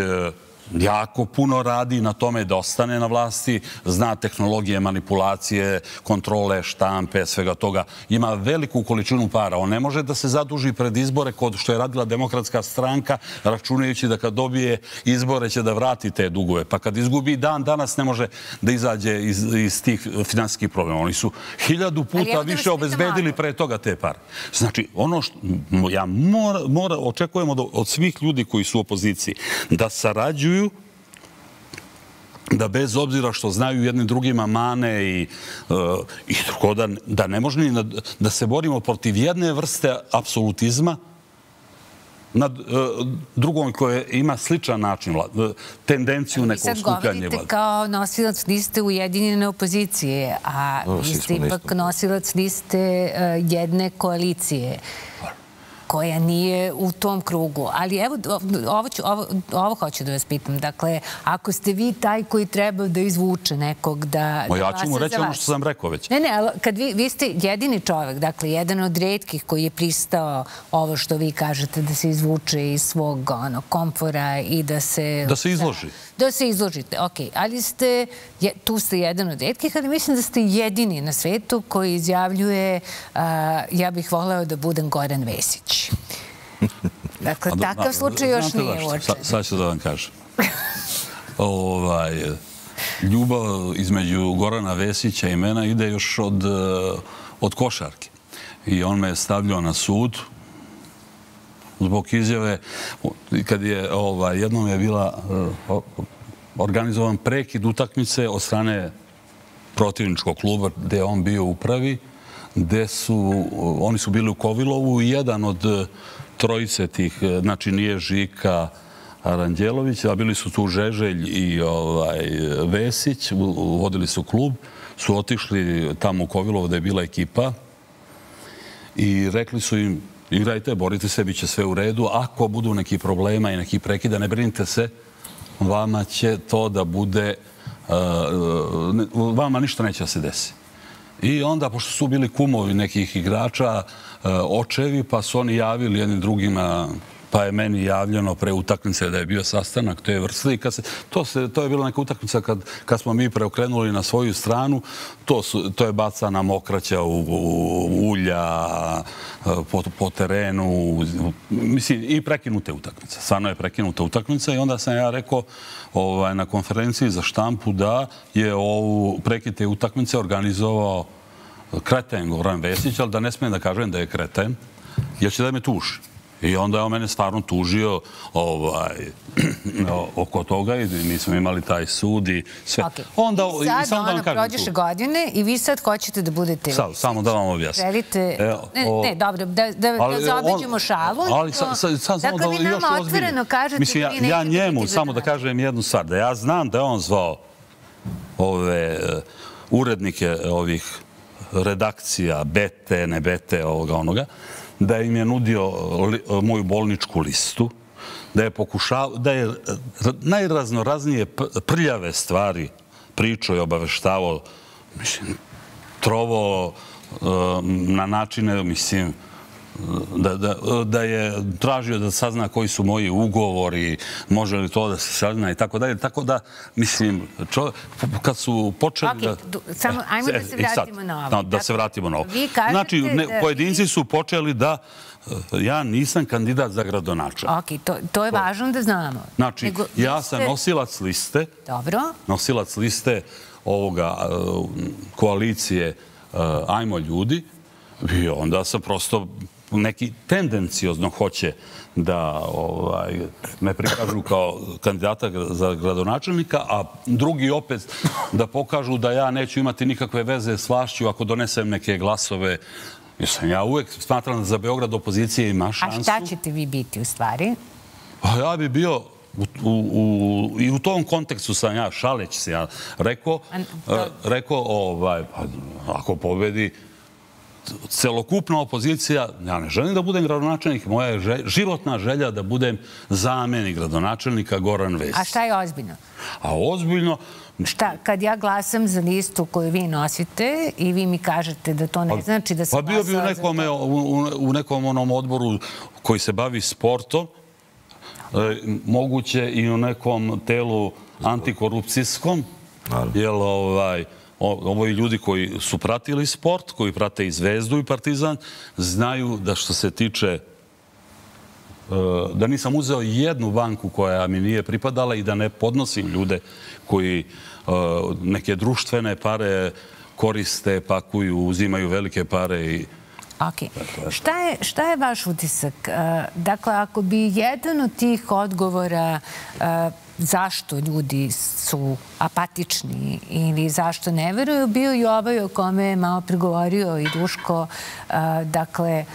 jako puno radi na tome da ostane na vlasti, zna tehnologije, manipulacije, kontrole, štampe, svega toga. Ima veliku količinu para. On ne može da se zaduži pred izbore kod što je radila demokratska stranka, računajući da kad dobije izbore će da vrati te dugove. Pa kad izgubi dan, danas ne može da izađe iz, iz tih finansijskih problema. Oni su hiljadu puta više obezbedili pre toga te pare. Znači, ono što ja mora, mora, očekujemo od svih ljudi koji su u opoziciji da sarađuju da bez obzira što znaju jednim drugima mane i, uh, i drugo, da, da ne može ni da se borimo protiv jedne vrste apsolutizma nad uh, drugom koje ima sličan način vlad, tendenciju nekog skupljanja vlade. Sad govorite kao nosilac liste ujedinjene opozicije, a vi ste ipak nosilac liste uh, jedne koalicije koja nije u tom krugu. Ali evo, ovo, ću, ovo, ovo hoću da vas pitam. Dakle, ako ste vi taj koji treba da izvuče nekog da... Mo, ja ću mu reći ono što sam rekao već. Ne, ne, ali kad vi, vi ste jedini čovek, dakle, jedan od redkih koji je pristao ovo što vi kažete da se izvuče iz svog ono, komfora i da se... Da se izloži. Da, da se izložite, ok. Ali ste, je, tu ste jedan od redkih, ali mislim da ste jedini na svetu koji izjavljuje a, ja bih voleo da budem Goran Vesić. [LAUGHS] Dakle, takav slučaj još nije uočen. Sad ću da vam kažem. ovaj, ljubav između Gorana Vesića i mena ide još od, eh, od košarke. I on me je stavljao na sud zbog izjave. Kad je, ovaj, jednom je bila uh, organizovan prekid utakmice od strane protivničkog kluba gde je on bio u upravi gde su, oni su bili u Kovilovu i jedan od e, trojice tih, e, znači nije Žika Aranđelović, a bili su tu Žeželj i ovaj, Vesić, vodili su klub, su otišli tamo u Kovilovo da je bila ekipa i rekli su im, igrajte, borite se, bit će sve u redu, ako budu neki problema i neki prekida, ne brinite se, vama će to da bude, uh, vama ništa neće da se desi. I onda, pošto su bili kumovi nekih igrača, e, očevi, pa su oni javili jednim drugima, pa je meni javljeno pre utakmice da je bio sastanak te vrste. I kad se, to, se, to je bila neka utakmica kad, kad smo mi preokrenuli na svoju stranu. To, su, to je bacana mokraća u, u ulja e, po, po terenu. Mislim, i prekinute utakmice. Stvarno je prekinuta utakmica i onda sam ja rekao ovaj, na konferenciji za štampu da je ovu prekite utakmice organizovao kreten Goran Vesić, ali da ne smijem da kažem da je kreten, jer će da me tuši. I onda je on mene stvarno tužio ovaj, [CLEARS THROAT] oko toga i mi smo imali taj sud i sve. Okay. Onda, I sad, i sam ono, prođeš tu. godine i vi sad hoćete da budete... Sad, samo da vam objasnim. Želite... E, ne, ne, dobro, da, da, ali, da zaobiđemo šalu. Ali sad, sad, sad dakle, samo da još otvoreno kažete... Mislim, ja, ja njemu, samo da kažem jednu stvar, da ja znam da je on zvao ove e, urednike ovih redakcija, bete, ne bete, ovoga onoga, da im je nudio moju bolničku listu, da je pokušao, da je najraznoraznije prljave stvari pričao i obaveštavao, mislim, trovo e, na načine, mislim, da, da, da je tražio da sazna koji su moji ugovori, može li to da se sazna i tako dalje. Tako da, mislim, čo, kad su počeli okay, da... Samo, ajmo da se vratimo na ovo. Da se vratimo na ovo. Znači, ne, pojedinci su počeli da ja nisam kandidat za gradonača. Ok, to, to je važno da znamo. Znači, Nego, ja sam nosilac liste. Dobro. Nosilac liste ovoga koalicije Ajmo ljudi. I onda sam prosto neki tendencijozno hoće da ovaj, me prikažu kao kandidata za gradonačelnika, a drugi opet da pokažu da ja neću imati nikakve veze s vlašću ako donesem neke glasove. Mislim, ja uvek smatram da za Beograd opozicije ima šansu. A šta ćete vi biti u stvari? Pa ja bi bio u, u, u, i u tom kontekstu sam ja, šaleć se ja rekao, rekao ovaj, pa, ako pobedi, celokupna opozicija, ja ne želim da budem gradonačelnik, moja je životna želja da budem zamenik gradonačelnika Goran Vesić. A šta je ozbiljno? A ozbiljno... Šta, kad ja glasam za listu koju vi nosite i vi mi kažete da to ne pa, znači da se pa bio bi u nekom, u, u nekom onom odboru koji se bavi sportom, e, moguće i u nekom telu antikorupcijskom, jel ovaj, ovo i ljudi koji su pratili sport, koji prate i Zvezdu i Partizan, znaju da što se tiče e, da nisam uzeo jednu banku koja mi nije pripadala i da ne podnosim ljude koji e, neke društvene pare koriste, pakuju, uzimaju velike pare i Ok. Šta je, šta je vaš utisak? E, dakle, ako bi jedan od tih odgovora zašto ljudi su apatični ili zašto ne veruju, bio i ovaj o kome je malo prigovorio i Duško. Dakle,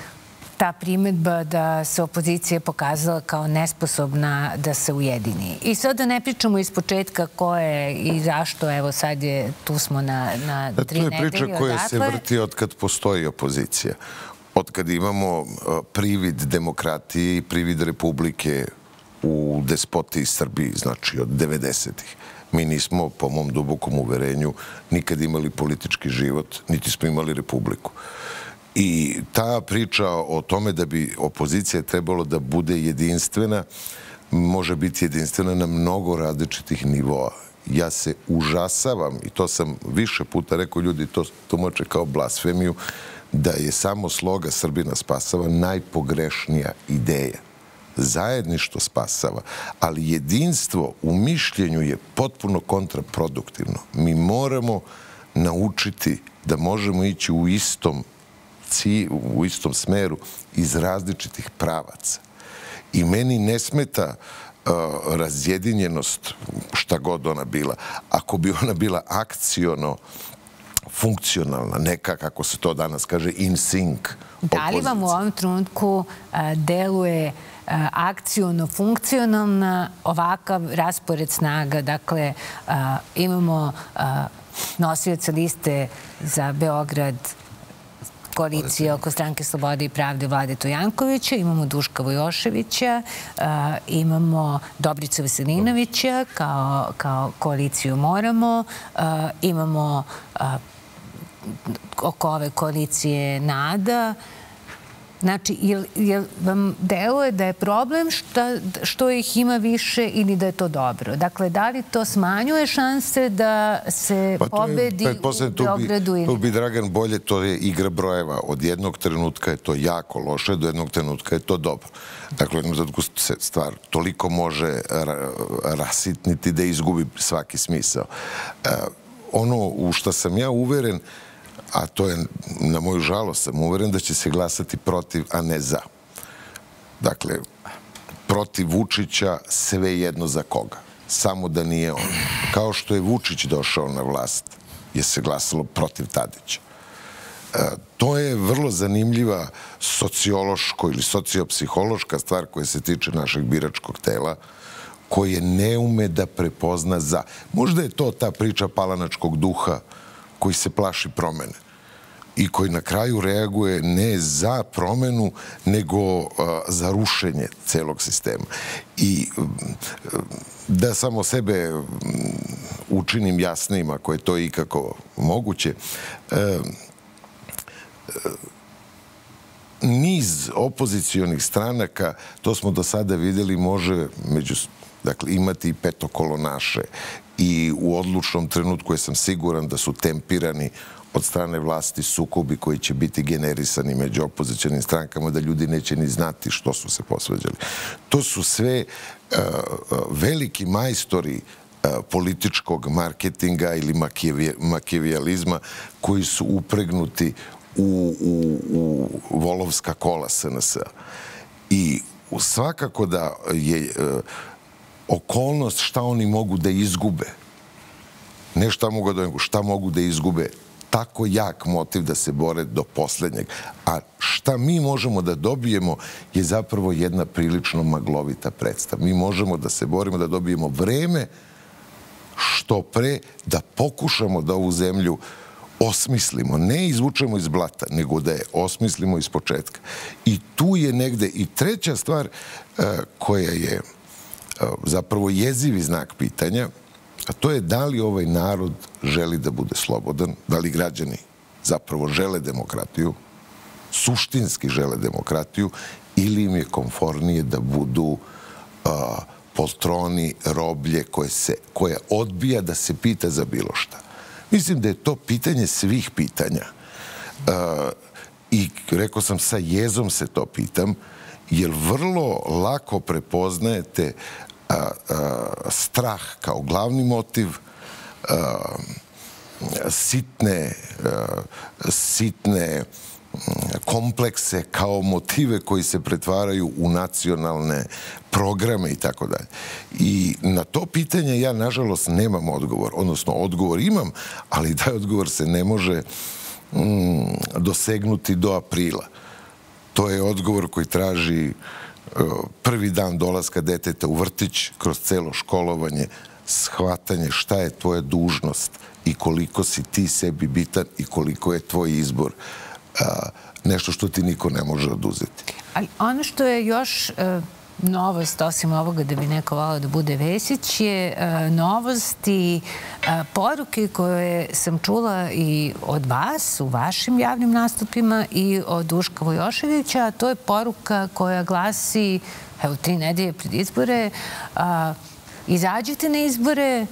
ta primjedba da se opozicija pokazala kao nesposobna da se ujedini. I sad da ne pričamo iz početka ko je i zašto, evo sad je, tu smo na, na tri nedelje. To je priča koja se vrti od kad postoji opozicija. Od kad imamo privid demokratije i privid republike u despoti Srbiji, znači od 90-ih. Mi nismo, po mom dubokom uverenju, nikad imali politički život, niti smo imali republiku. I ta priča o tome da bi opozicija trebalo da bude jedinstvena, može biti jedinstvena na mnogo različitih nivoa. Ja se užasavam, i to sam više puta rekao, ljudi to tumače kao blasfemiju, da je samo sloga Srbina spasava najpogrešnija ideja zajedništvo spasava, ali jedinstvo u mišljenju je potpuno kontraproduktivno. Mi moramo naučiti da možemo ići u istom u istom smeru iz različitih pravaca. I meni ne smeta uh, razjedinjenost, šta god ona bila. Ako bi ona bila akciono funkcionalna, neka, kako se to danas kaže, in sync. Da li vam u ovom trenutku uh, Eh, akcijono-funkcionalna ovakav raspored snaga. Dakle, eh, imamo eh, nosioce liste za Beograd koalicije oko stranke Slobode i pravde Vlade Tojankovića, imamo Duška Vojoševića, imamo Dobrica Veselinovića kao koaliciju Moramo, imamo oko ove koalicije NADA, Znači, je vam deluje da je problem što ih ima više ili da je to dobro? Dakle, da li to smanjuje šanse da se pa pobedi u Beogradu? Tu bi, Dragan, bolje, to je igra brojeva. Od jednog trenutka je to jako loše, do jednog trenutka je to dobro. Dakle, jednom zadku se stvar toliko može rasitniti da izgubi svaki smisao. E, ono u što sam ja uveren, a to je, na moju žalost, sam uveren da će se glasati protiv, a ne za. Dakle, protiv Vučića sve jedno za koga. Samo da nije on. Kao što je Vučić došao na vlast, je se glasalo protiv Tadića. E, to je vrlo zanimljiva sociološko ili sociopsihološka stvar koja se tiče našeg biračkog tela, koje ne ume da prepozna za. Možda je to ta priča palanačkog duha koji se plaši promene i koji na kraju reaguje ne za promenu, nego za rušenje celog sistema. I da samo sebe učinim jasnim, ako je to ikako moguće, e, e, niz opozicijonih stranaka, to smo do sada videli, može među, dakle, imati i petokolonaše i u odlučnom trenutku je sam siguran da su tempirani od strane vlasti sukobi koji će biti generisani među opozicijalnim strankama, da ljudi neće ni znati što su se posveđali. To su sve uh, veliki majstori e, političkog marketinga ili makijevijalizma koji su upregnuti u, u, u volovska kola SNS-a. I svakako da je okolnost šta oni mogu da izgube, ne šta mogu da, šta mogu da izgube, tako jak motiv da se bore do poslednjeg. A šta mi možemo da dobijemo je zapravo jedna prilično maglovita predstav. Mi možemo da se borimo da dobijemo vreme što pre da pokušamo da ovu zemlju osmislimo, ne izvučemo iz blata, nego da je osmislimo iz početka. I tu je negde i treća stvar eh, koja je eh, zapravo jezivi znak pitanja, a to je da li ovaj narod želi da bude slobodan, da li građani zapravo žele demokratiju, suštinski žele demokratiju, ili im je konfornije da budu poltroni, roblje koje, se, koje odbija da se pita za bilo šta. Mislim da je to pitanje svih pitanja. I rekao sam, sa jezom se to pitam, jer vrlo lako prepoznajete strah kao glavni motiv, sitne, sitne komplekse kao motive koji se pretvaraju u nacionalne programe i tako dalje. I na to pitanje ja, nažalost, nemam odgovor. Odnosno, odgovor imam, ali taj odgovor se ne može mm, dosegnuti do aprila. To je odgovor koji traži uh, prvi dan dolaska deteta u vrtić, kroz celo školovanje, shvatanje šta je tvoja dužnost i koliko si ti sebi bitan i koliko je tvoj izbor nešto što ti niko ne može oduzeti. Ali ono što je još e, novost, osim ovoga da bi neko volao da bude Vesić, je e, novost i e, poruke koje sam čula i od vas u vašim javnim nastupima i od Duška Vojoševića. To je poruka koja glasi, evo, tri nedelje pred izbore, e, izađite na izbore,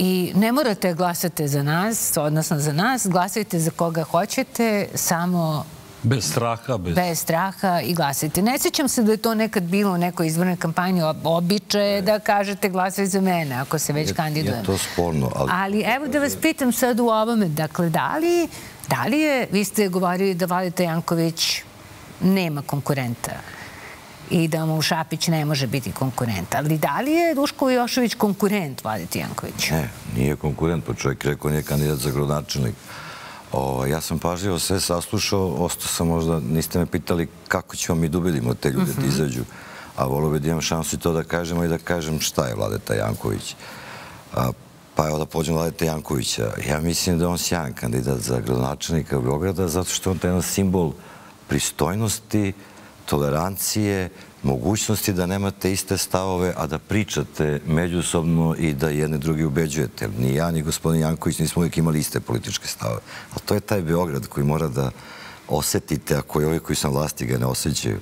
I ne morate glasati za nas, odnosno za nas, glasajte za koga hoćete, samo Bez straha. Bez... bez straha i glasajte. Ne sjećam se da je to nekad bilo u nekoj izbornoj kampanji običaje da kažete glasaj za mene ako se već kandidujem. Je to sporno. Ali... ali evo da vas pitam sad u ovome. Dakle, da li, da li je, vi ste govorili da Valita Janković nema konkurenta i da mu Šapić ne može biti konkurent. Ali da li je Duško Jošović konkurent Valiti Janković? Ne, nije konkurent. Pa čovjek rekao nije kandidat za Ja sam pažljivo sve saslušao, ostao sam možda, niste me pitali kako ćemo mi da ubedimo te ljude da mhm. izađu, a volio bi da imam šansu i to da kažemo i da kažem šta je Vladeta Janković. Pa evo da pođem Vladeta Jankovića. Ja mislim da je on sjajan kandidat za gradonačelnika Beograda zato što je on taj jedan simbol pristojnosti, tolerancije, mogućnosti da nemate iste stavove, a da pričate međusobno i da jedne drugi ubeđujete. Ni ja, ni gospodin Janković nismo uvijek imali iste političke stavove. A to je taj Beograd koji mora da osetite, ako koji ovi koji sam vlasti ga ne osjećaju.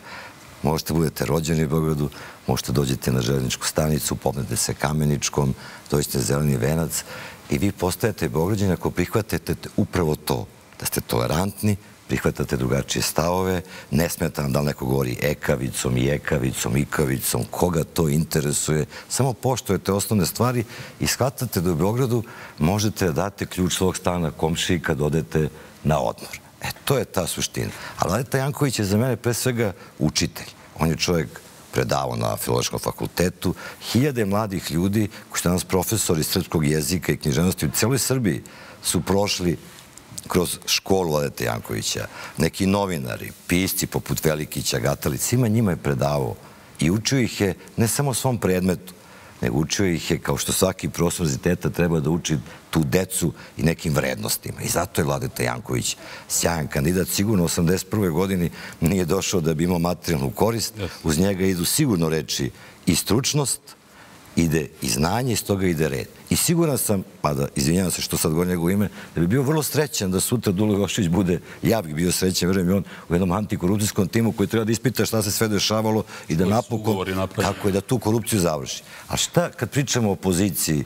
Možete budete rođeni u Beogradu, možete dođete na železničku stanicu, popnete se kameničkom, dođete zeleni venac i vi postajete Beograđani ako prihvatete upravo to, da ste tolerantni, prihvatate drugačije stavove, ne smeta nam da li neko govori ekavicom i ikavicom, koga to interesuje, samo poštojete osnovne stvari i shvatate da u Beogradu možete da date ključ svog stana komšiji kad odete na odmor. E, to je ta suština. Ali Vladeta Janković je za mene pre svega učitelj. On je čovjek predavao na Filološkom fakultetu. Hiljade mladih ljudi, koji su danas profesori srpskog jezika i književnosti u celoj Srbiji, su prošli kroz školu Odete Jankovića, neki novinari, pisci poput Velikića, Gatalić, svima njima je predavao I učio ih je ne samo svom predmetu, nego učio ih je kao što svaki profesor univerziteta treba da uči tu decu i nekim vrednostima. I zato je Vladeta Janković sjajan kandidat. Sigurno u 81. godini nije došao da bi imao materijalnu korist. Uz njega idu sigurno reči i stručnost, ide i znanje, iz toga ide red. I siguran sam, pa da izvinjam se što sad govorim njegovo ime, da bi bio vrlo srećan da sutra Dule Gošić bude, ja bih bio srećan, verujem i on, u jednom antikorupcijskom timu koji treba da ispita šta se sve dešavalo i da napokon, kako je da tu korupciju završi. A šta, kad pričamo o opoziciji,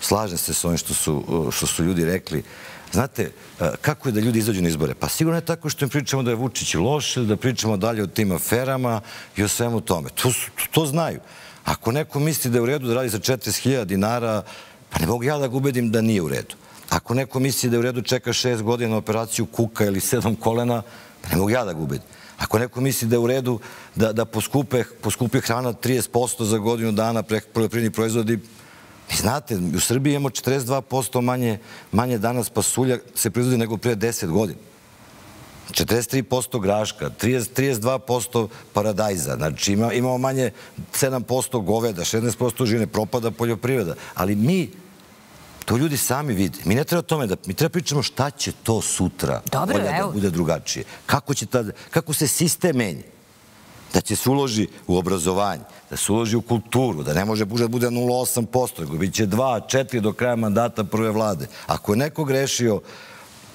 slažem se s ovim što su, što su ljudi rekli, Znate, kako je da ljudi izađu na izbore? Pa sigurno je tako što im pričamo da je Vučić loš, da pričamo dalje o tim aferama i o svemu tome. To, to znaju. Ako neko misli da je u redu da radi za 40.000 dinara, pa ne mogu ja da ga ubedim da nije u redu. Ako neko misli da je u redu čeka šest godina operaciju kuka ili sedam kolena, pa ne mogu ja da ga ubedim. Ako neko misli da je u redu da, da poskupe, poskupe hrana 30% za godinu dana pre poljoprivredni proizvodi, vi znate, u Srbiji imamo 42% manje, manje danas pasulja se proizvodi nego pre 10 godina. 43% graška, 32% paradajza, znači imamo manje 7% goveda, 16% žine, propada poljoprivreda. Ali mi, to ljudi sami vide. Mi ne treba tome da, mi treba pričamo šta će to sutra da bude drugačije. Kako, će ta, kako se sistem menje? Da će se uloži u obrazovanje, da se uloži u kulturu, da ne može budžet bude 0,8%, nego bit će 2, 4 do kraja mandata prve vlade. Ako je neko grešio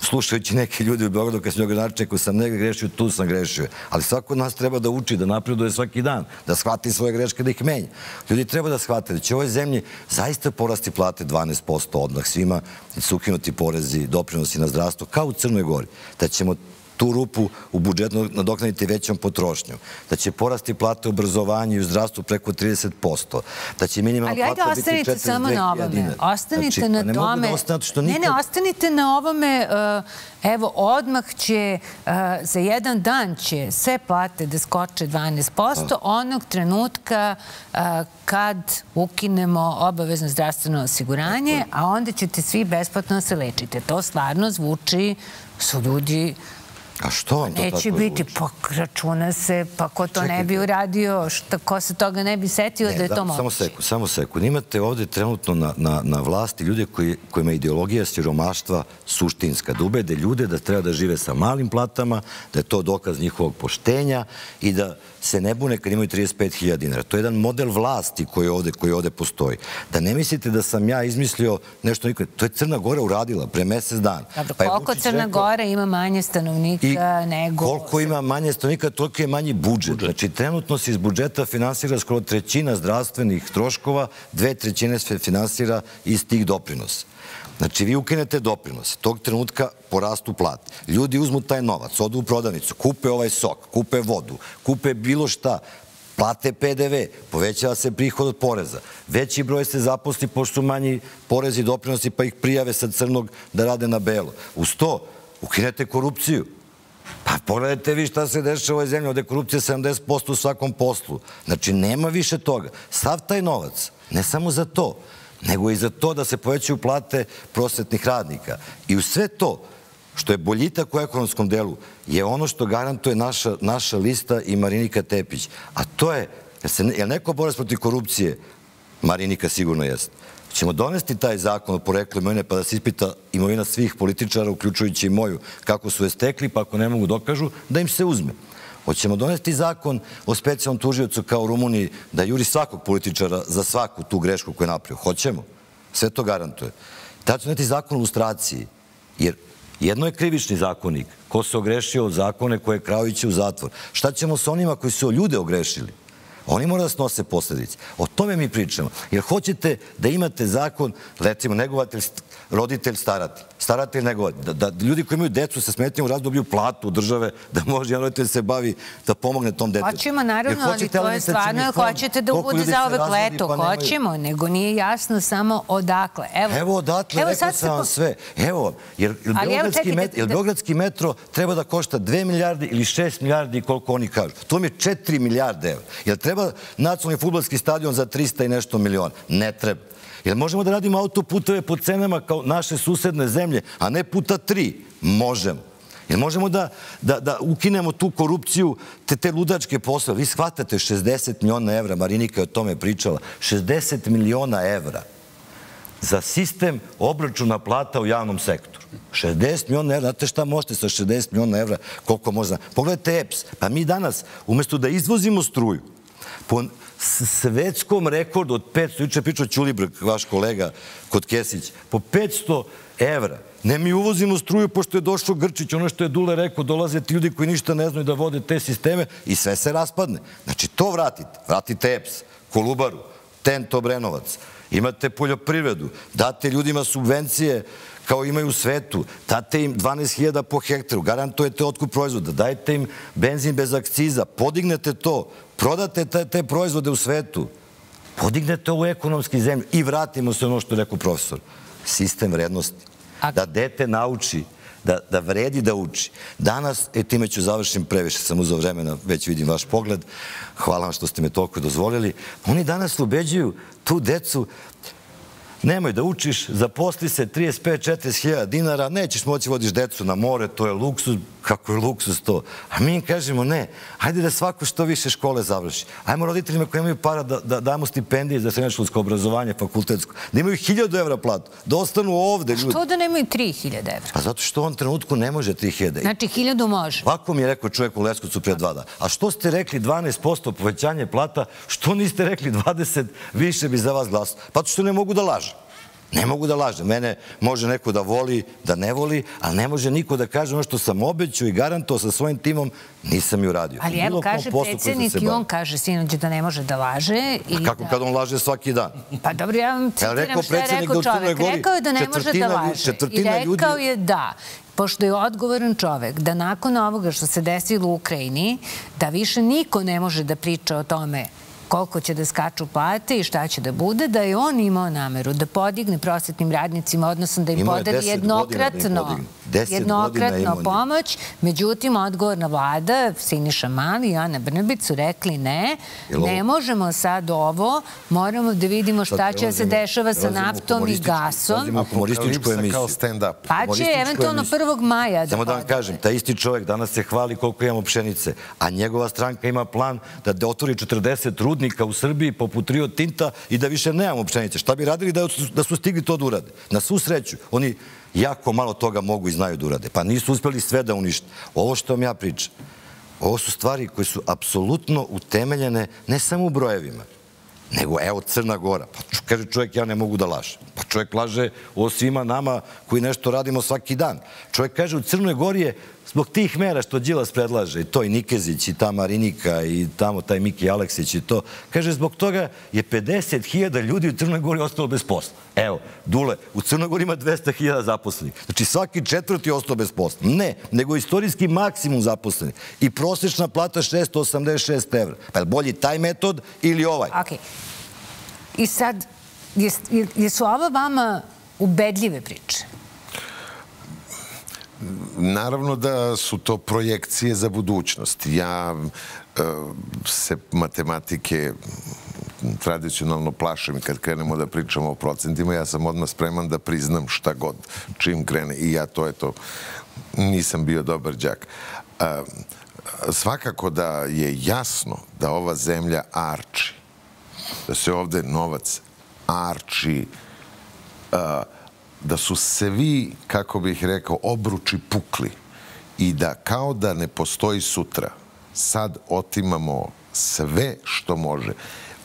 slušajući neke ljudi u Beogradu, kad sam njega načekao, sam negdje grešio, tu sam grešio. Ali svako od nas treba da uči, da napreduje svaki dan, da shvati svoje greške, da ih menja. Ljudi treba da shvate da će u ovoj zemlji zaista porasti plate 12% odmah svima, sukinuti porezi, doprinosi na zdravstvo, kao u Crnoj Gori. Da ćemo tu rupu u budžetu nadoknaditi većom potrošnjom, da će porasti plate u obrazovanju i u zdravstvu preko 30%, da će minimalna plata biti 42.000 dinara. Ali ajde, ostanite samo na ovome. Ostanite znači, na tome. Ne, ne, ostanite na ovome. Uh, evo, odmah će, uh, za jedan dan će sve plate da skoče 12%, onog trenutka uh, kad ukinemo obavezno zdravstveno osiguranje, a onda ćete svi besplatno se lečiti. To stvarno zvuči, su ljudi A što vam to tako Neće biti, pa računa se, pa ko to ne bi uradio, ko se toga ne bi setio da je to moguće. Samo seku, samo seku. Imate ovdje trenutno na vlasti ljude kojima je ideologija siromaštva suštinska, da ubede ljude da treba da žive sa malim platama, da je to dokaz njihovog poštenja i da se ne bune kad imaju 35.000 dinara. To je jedan model vlasti koji ovdje, koji ovdje postoji. Da ne mislite da sam ja izmislio nešto nikad. To je Crna Gora uradila pre mesec dan. Dobro, pa koliko Crna Gora ima manje stanovnika nego... koliko ima manje stanovnika, toliko je manji budžet. Znači, trenutno se iz budžeta finansira skoro trećina zdravstvenih troškova, dve trećine se finansira iz tih doprinosa. Znači, vi ukinete doprinos, tog trenutka porastu plate. Ljudi uzmu taj novac, odu u prodavnicu, kupe ovaj sok, kupe vodu, kupe bilo šta, plate PDV, povećava se prihod od poreza. Veći broj se zaposli pošto su manji porezi i doprinosi, pa ih prijave sa crnog da rade na belo. Uz to, ukinete korupciju. Pa pogledajte vi šta se deša u ovoj zemlji, ovdje je korupcija 70% u svakom poslu. Znači, nema više toga. Sav taj novac, ne samo za to, nego i za to da se povećaju plate prosvetnih radnika. I u sve to, što je boljitak u ekonomskom delu, je ono što garantuje naša, naša lista i Marinika Tepić. A to je, je li neko borac protiv korupcije? Marinika sigurno jeste. Ćemo donesti taj zakon o poreklu imovine pa da se ispita imovina svih političara, uključujući i moju, kako su je stekli, pa ako ne mogu dokažu, da im se uzme. Hoćemo donesti zakon o specijalnom tužiocu kao u Rumuniji da juri svakog političara za svaku tu grešku koju je napravio. Hoćemo. Sve to garantuje. Tad ćemo doneti zakon o lustraciji. Jer jedno je krivični zakonik. Ko se ogrešio od zakone koje je Kraviće u zatvor. Šta ćemo sa onima koji su ljude ogrešili? Oni moraju da snose posljedice. O tome mi pričamo. Jer hoćete da imate zakon, recimo, negovatelj, roditelj, staratelj. Staratelj, negovatelj. Da ljudi koji imaju decu sa smetnjom u razdu dobiju platu države, da može jedan roditelj se bavi da pomogne tom detetu. Hoćemo, naravno, ali to je stvarno, hoćete da bude za ove kleto. Pa hoćemo, nego nije jasno samo odakle. Evo odakle, rekao sam vam sve. Evo, jer Beogradski metro treba da košta 2 milijardi ili 6 milijardi koliko oni kažu. To mi je 4 milijarde evra. Jer treba nacionalni futbolski stadion za 300 i nešto miliona? Ne treba. Jer možemo da radimo autoputove po cenama kao naše susedne zemlje, a ne puta tri? Možemo. Jer možemo da, da, da ukinemo tu korupciju, te, te ludačke posle. Vi shvatate 60 miliona evra, Marinika je o tome pričala, 60 miliona evra za sistem obračuna plata u javnom sektoru. 60 miliona evra, znate šta možete sa 60 miliona evra, koliko možda. Pogledajte EPS, pa mi danas, umjesto da izvozimo struju, po svetskom rekordu od 500, juče pričao Ćulibrg, vaš kolega kod Kesić, po 500 evra, ne mi uvozimo struju pošto je došao Grčić, ono što je Dule rekao, dolaze ti ljudi koji ništa ne znaju da vode te sisteme i sve se raspadne. Znači, to vratite. Vratite EPS, Kolubaru, Tento Brenovac, imate poljoprivredu, date ljudima subvencije kao imaju u svetu, date im 12.000 po hektaru, garantujete otkup proizvoda, dajete im benzin bez akciza, podignete to, prodate te, te proizvode u svetu, podignete ovu ekonomski zemlju i vratimo se ono što je rekao profesor. Sistem vrednosti. Da dete nauči da, da vredi da uči. Danas, e time ću završim, previše sam uzao vremena, već vidim vaš pogled, hvala vam što ste me toliko dozvolili, oni danas ubeđuju tu decu nemoj da učiš, zaposli se 35-40 hiljada dinara, nećeš moći vodiš decu na more, to je luksus, kako je luksus to. A mi im kažemo ne, hajde da svako što više škole završi. Ajmo roditeljima koji imaju para da, da damo stipendije za srednjoškolsko obrazovanje, fakultetsko, da imaju hiljadu evra platu, da ostanu ovde ljudi. Što da nemaju 3000 evra? Pa zato što ovom trenutku ne može 3000 evra. Znači hiljadu može. Ovako mi je rekao čovjek u Leskovcu prije dva dana. A što ste rekli 12% povećanje plata, što niste rekli 20 više bi za vas glasno? Pa što ne mogu da lažem. Ne mogu da lažem. Mene može neko da voli, da ne voli, ali ne može niko da kaže ono što sam obećao i garantuo sa svojim timom, nisam ju radio. Ali evo kaže predsjednik i on kaže sinođe da ne može da laže. A kako kad on laže svaki dan? Pa dobro, ja vam citiram što je rekao čovek. Rekao je da ne može da laže. I rekao je da pošto je odgovoran čovek, da nakon ovoga što se desilo u Ukrajini, da više niko ne može da priča o tome koliko će da skaču plate i šta će da bude, da je on imao nameru da podigne prosvetnim radnicima, odnosno da im podari jednokratno jednokratno pomoć. Međutim, odgovorna vlada, Siniša Mali i Ana Brnabić su rekli ne, ne možemo sad ovo, moramo da vidimo šta će se dešava sa naftom i gasom. Pa će eventualno 1. maja Samo da vam kažem, ta isti čovjek danas se hvali koliko imamo pšenice, a njegova stranka ima plan da otvori 40 rudnika u Srbiji poput Rio Tinta i da više nemamo pšenice. Šta bi radili da su stigli to da urade? Na svu sreću, oni jako malo toga mogu i znaju da urade. Pa nisu uspjeli sve da unište. Ovo što vam ja pričam, ovo su stvari koje su apsolutno utemeljene ne samo u brojevima, nego evo Crna Gora. Pa kaže čovjek, ja ne mogu da lažem. Pa čovjek laže o svima nama koji nešto radimo svaki dan. Čovjek kaže u Crnoj Gori je zbog tih mera što Đilas predlaže, i to i Nikezić, i ta Marinika, i tamo taj Miki Aleksić, i to, kaže, zbog toga je 50.000 ljudi u Crnoj Gori ostalo bez posla. Evo, Dule, u Crnoj Gori ima 200.000 zaposlenih. Znači, svaki četvrti je ostao bez posla. Ne, nego istorijski maksimum zaposlenih. I prosječna plata 686 evra. Pa je bolji taj metod ili ovaj? Ok. I sad, jesu ovo vama ubedljive priče? Naravno da su to projekcije za budućnost. Ja e, se matematike tradicionalno plašim kad krenemo da pričamo o procentima. Ja sam odmah spreman da priznam šta god čim krene. I ja to eto. Nisam bio dobar džak. E, svakako da je jasno da ova zemlja arči. Da se ovde novac arči uh, da su se vi, kako bih rekao, obruči pukli i da kao da ne postoji sutra, sad otimamo sve što može.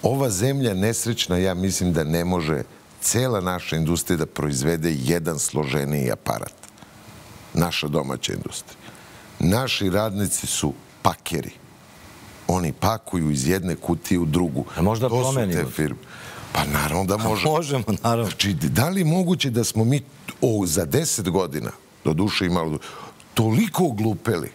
Ova zemlja nesrećna, ja mislim da ne može cela naša industrija da proizvede jedan složeniji aparat. Naša domaća industrija. Naši radnici su pakeri. Oni pakuju iz jedne kutije u drugu. A možda promenimo? To su te firme. Pa naravno da možemo. Možemo, naravno. Znači, da li moguće da smo mi za deset godina, do duše imali, toliko glupeli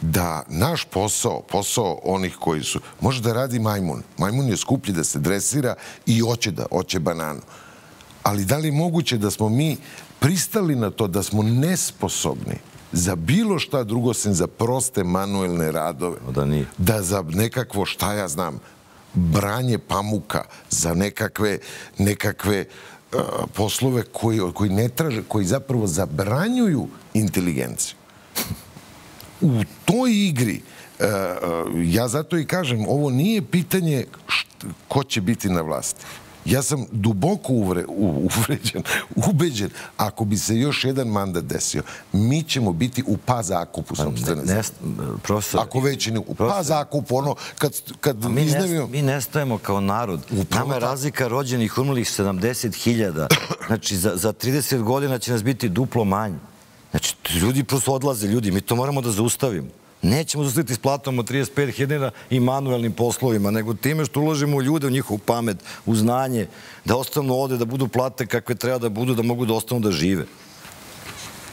da naš posao, posao onih koji su, može da radi majmun. Majmun je skuplji da se dresira i hoće da, hoće bananu. Ali da li moguće da smo mi pristali na to da smo nesposobni za bilo šta drugo sem za proste manuelne radove? Da za nekakvo, šta ja znam, branje pamuka za nekakve, nekakve uh, poslove koji, koji ne traže, koji zapravo zabranjuju inteligenciju. u toj igri, e, e, ja zato i kažem, ovo nije pitanje ko će biti na vlasti. Ja sam duboko uvre, uvređen, [LAUGHS] ubeđen, ako bi se još jedan mandat desio, mi ćemo biti u pa zakupu sobstvene profesor, Ako već ne, u pa zakupu, ono, kad, kad mi, mi nestajemo kao narod. Nama je razlika rođenih umrlih 70.000. Znači, za, za 30 godina će nas biti duplo manje. Znači, ljudi prosto odlaze, ljudi, mi to moramo da zaustavimo nećemo zastaviti s platom od 35.000 i manuelnim poslovima, nego time što uložimo u ljude, u njihovu pamet, u znanje, da ostanu ovde, da budu plate kakve treba da budu, da mogu da ostanu da žive.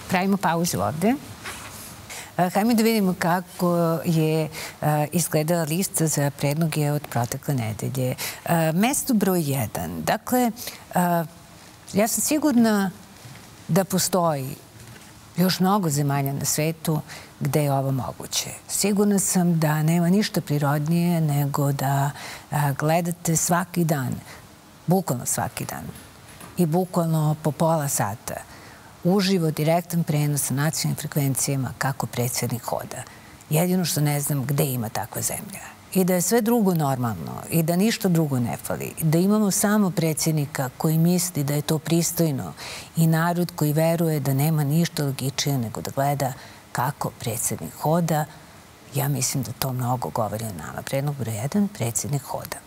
Pravimo pauzu ovde. E, hajmo da vidimo kako je e, izgledala lista za prednoge od protekle nedelje. E, mesto broj 1. Dakle, ja sam sigurna da postoji još mnogo zemalja na svetu gde je ovo moguće. Sigurna sam da nema ništa prirodnije nego da e, gledate svaki dan, bukvalno svaki dan i bukvalno po pola sata uživo direktan prenos na nacionalnim frekvencijama kako predsjednik hoda. Jedino što ne znam gde ima takva zemlja i da je sve drugo normalno i da ništa drugo ne fali, da imamo samo predsjednika koji misli da je to pristojno i narod koji veruje da nema ništa logičije nego da gleda kako predsjednik hoda, ja mislim da to mnogo govori o nama. Prednog broj 1, predsjednik hoda.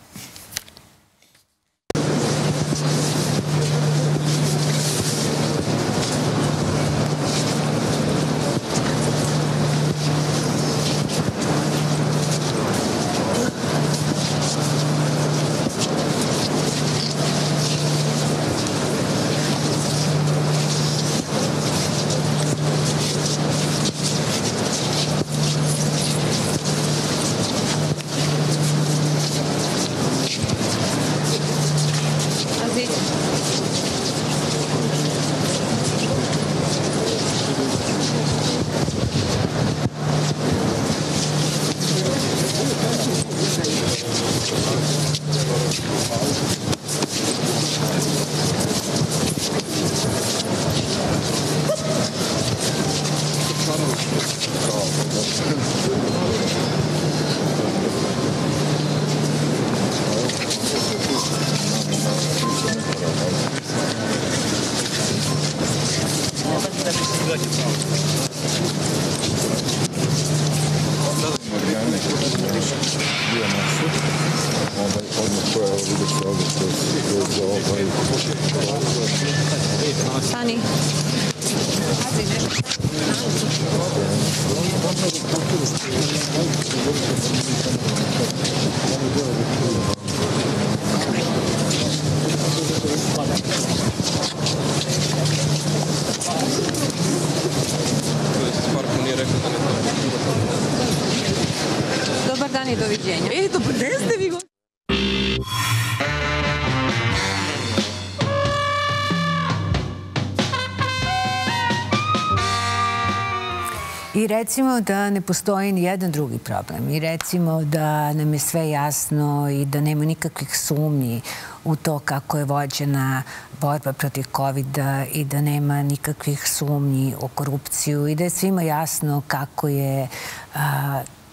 I recimo da ne postoji ni jedan drugi problem. I recimo da nam je sve jasno i da nema nikakvih sumnji u to kako je vođena borba protiv COVID-a i da nema nikakvih sumnji o korupciju i da je svima jasno kako je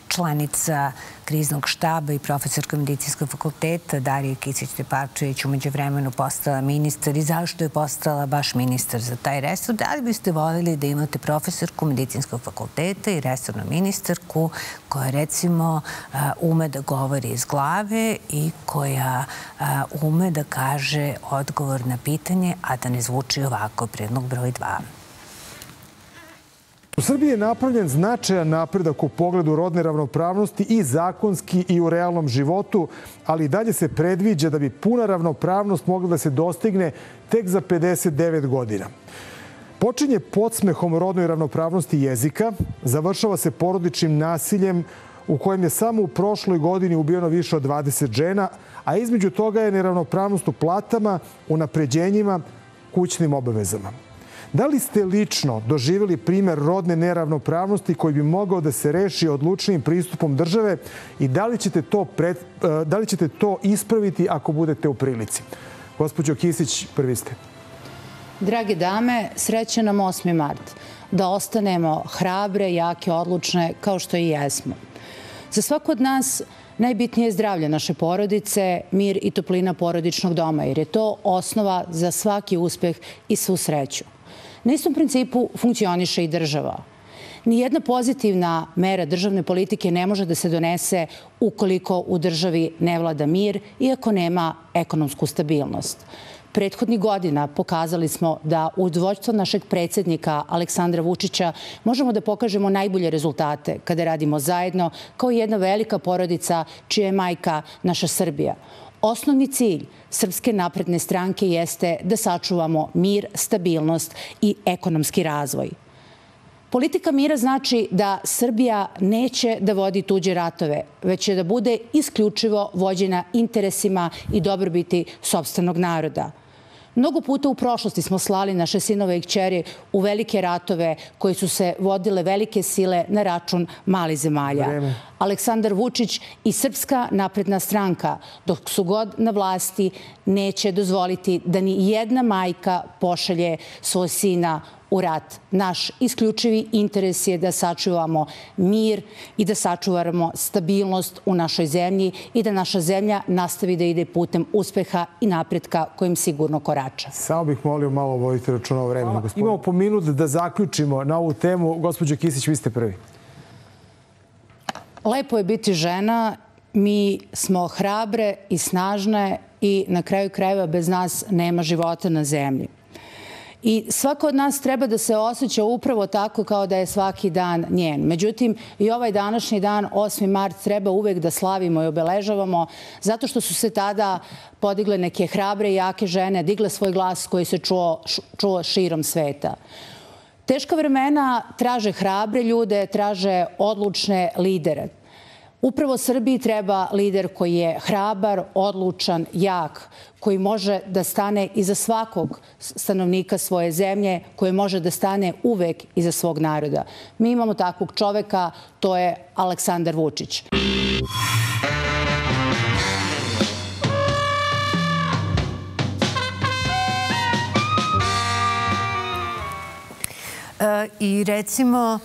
članica kriznog štaba i profesorka medicinskog fakulteta Darija Kisić-Tepačević umeđu vremenu postala ministar i zašto je postala baš ministar za taj resor. Da li biste volili da imate profesorku medicinskog fakulteta i resornu ministarku koja recimo ume da govori iz glave i koja ume da kaže odgovor na pitanje, a da ne zvuči ovako prednog broj 2. U Srbiji je napravljen značajan napredak u pogledu rodne ravnopravnosti i zakonski i u realnom životu, ali dalje se predviđa da bi puna ravnopravnost mogla da se dostigne tek za 59 godina. Počinje podsmehom rodnoj ravnopravnosti jezika, završava se porodičnim nasiljem u kojem je samo u prošloj godini ubijeno više od 20 žena, a između toga je neravnopravnost u platama, u napređenjima, kućnim obavezama. Da li ste lično doživjeli primjer rodne neravnopravnosti koji bi mogao da se reši odlučnim pristupom države i da li ćete to, pred, e, da li ćete to ispraviti ako budete u prilici? Gospodin Kisić, prvi ste. Drage dame, srećan nam 8. mart. da ostanemo hrabre, jake, odlučne, kao što i jesmo. Za svako od nas najbitnije je zdravlje naše porodice, mir i toplina porodičnog doma, jer je to osnova za svaki uspeh i svu sreću. Na istom principu funkcioniše i država. Nijedna pozitivna mera državne politike ne može da se donese ukoliko u državi ne vlada mir, iako nema ekonomsku stabilnost. Prethodnih godina pokazali smo da u dvojstvo našeg predsjednika Aleksandra Vučića možemo da pokažemo najbolje rezultate kada radimo zajedno kao jedna velika porodica čija je majka naša Srbija. Osnovni cilj Srpske napredne stranke jeste da sačuvamo mir, stabilnost i ekonomski razvoj. Politika mira znači da Srbija neće da vodi tuđe ratove, već će da bude isključivo vođena interesima i dobrobiti sobstvenog naroda. Mnogo puta u prošlosti smo slali naše sinove i kćeri u velike ratove koji su se vodile velike sile na račun mali zemalja. Aleksandar Vučić i Srpska napredna stranka, dok su god na vlasti, neće dozvoliti da ni jedna majka pošalje svoj sina u rat. Naš isključivi interes je da sačuvamo mir i da sačuvamo stabilnost u našoj zemlji i da naša zemlja nastavi da ide putem uspeha i napretka kojim sigurno korača. Samo bih molio malo voditi računa o vremenu. Imamo po minut da zaključimo na ovu temu. Gospodin Kisić, vi ste prvi. Lepo je biti žena. Mi smo hrabre i snažne i na kraju krajeva bez nas nema života na zemlji. I svako od nas treba da se osjeća upravo tako kao da je svaki dan njen. Međutim, i ovaj današnji dan, 8. mart, treba uvek da slavimo i obeležavamo, zato što su se tada podigle neke hrabre i jake žene, digle svoj glas koji se čuo, čuo širom sveta. Teška vremena traže hrabre ljude, traže odlučne lidere. Upravo Srbiji treba lider koji je hrabar, odlučan, jak, koji može da stane iza svakog stanovnika svoje zemlje, koji može da stane uvek iza svog naroda. Mi imamo takvog čoveka, to je Aleksandar Vučić. E, I recimo,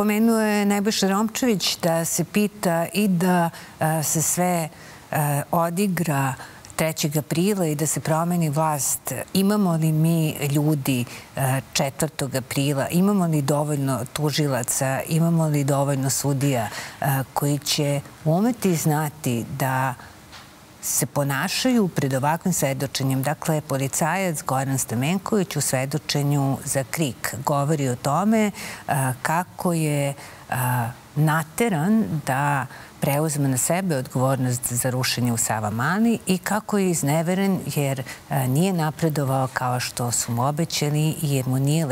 Pomenuo je Nebojša Romčević da se pita i da e, se sve e, odigra 3. aprila i da se promeni vlast. Imamo li mi ljudi e, 4. Aprila? Imamo li dovoljno tužilaca? Imamo li dovoljno sudija koji će umeti znati da se ponašaju pred ovakvim svedočenjem. Dakle, policajac Goran Stamenković u svedočenju za KRIK govori o tome kako je nateran da preuzme na sebe odgovornost za rušenje u Savamali i kako je izneveren jer e, nije napredovao kao što su mu obećali jer mu nije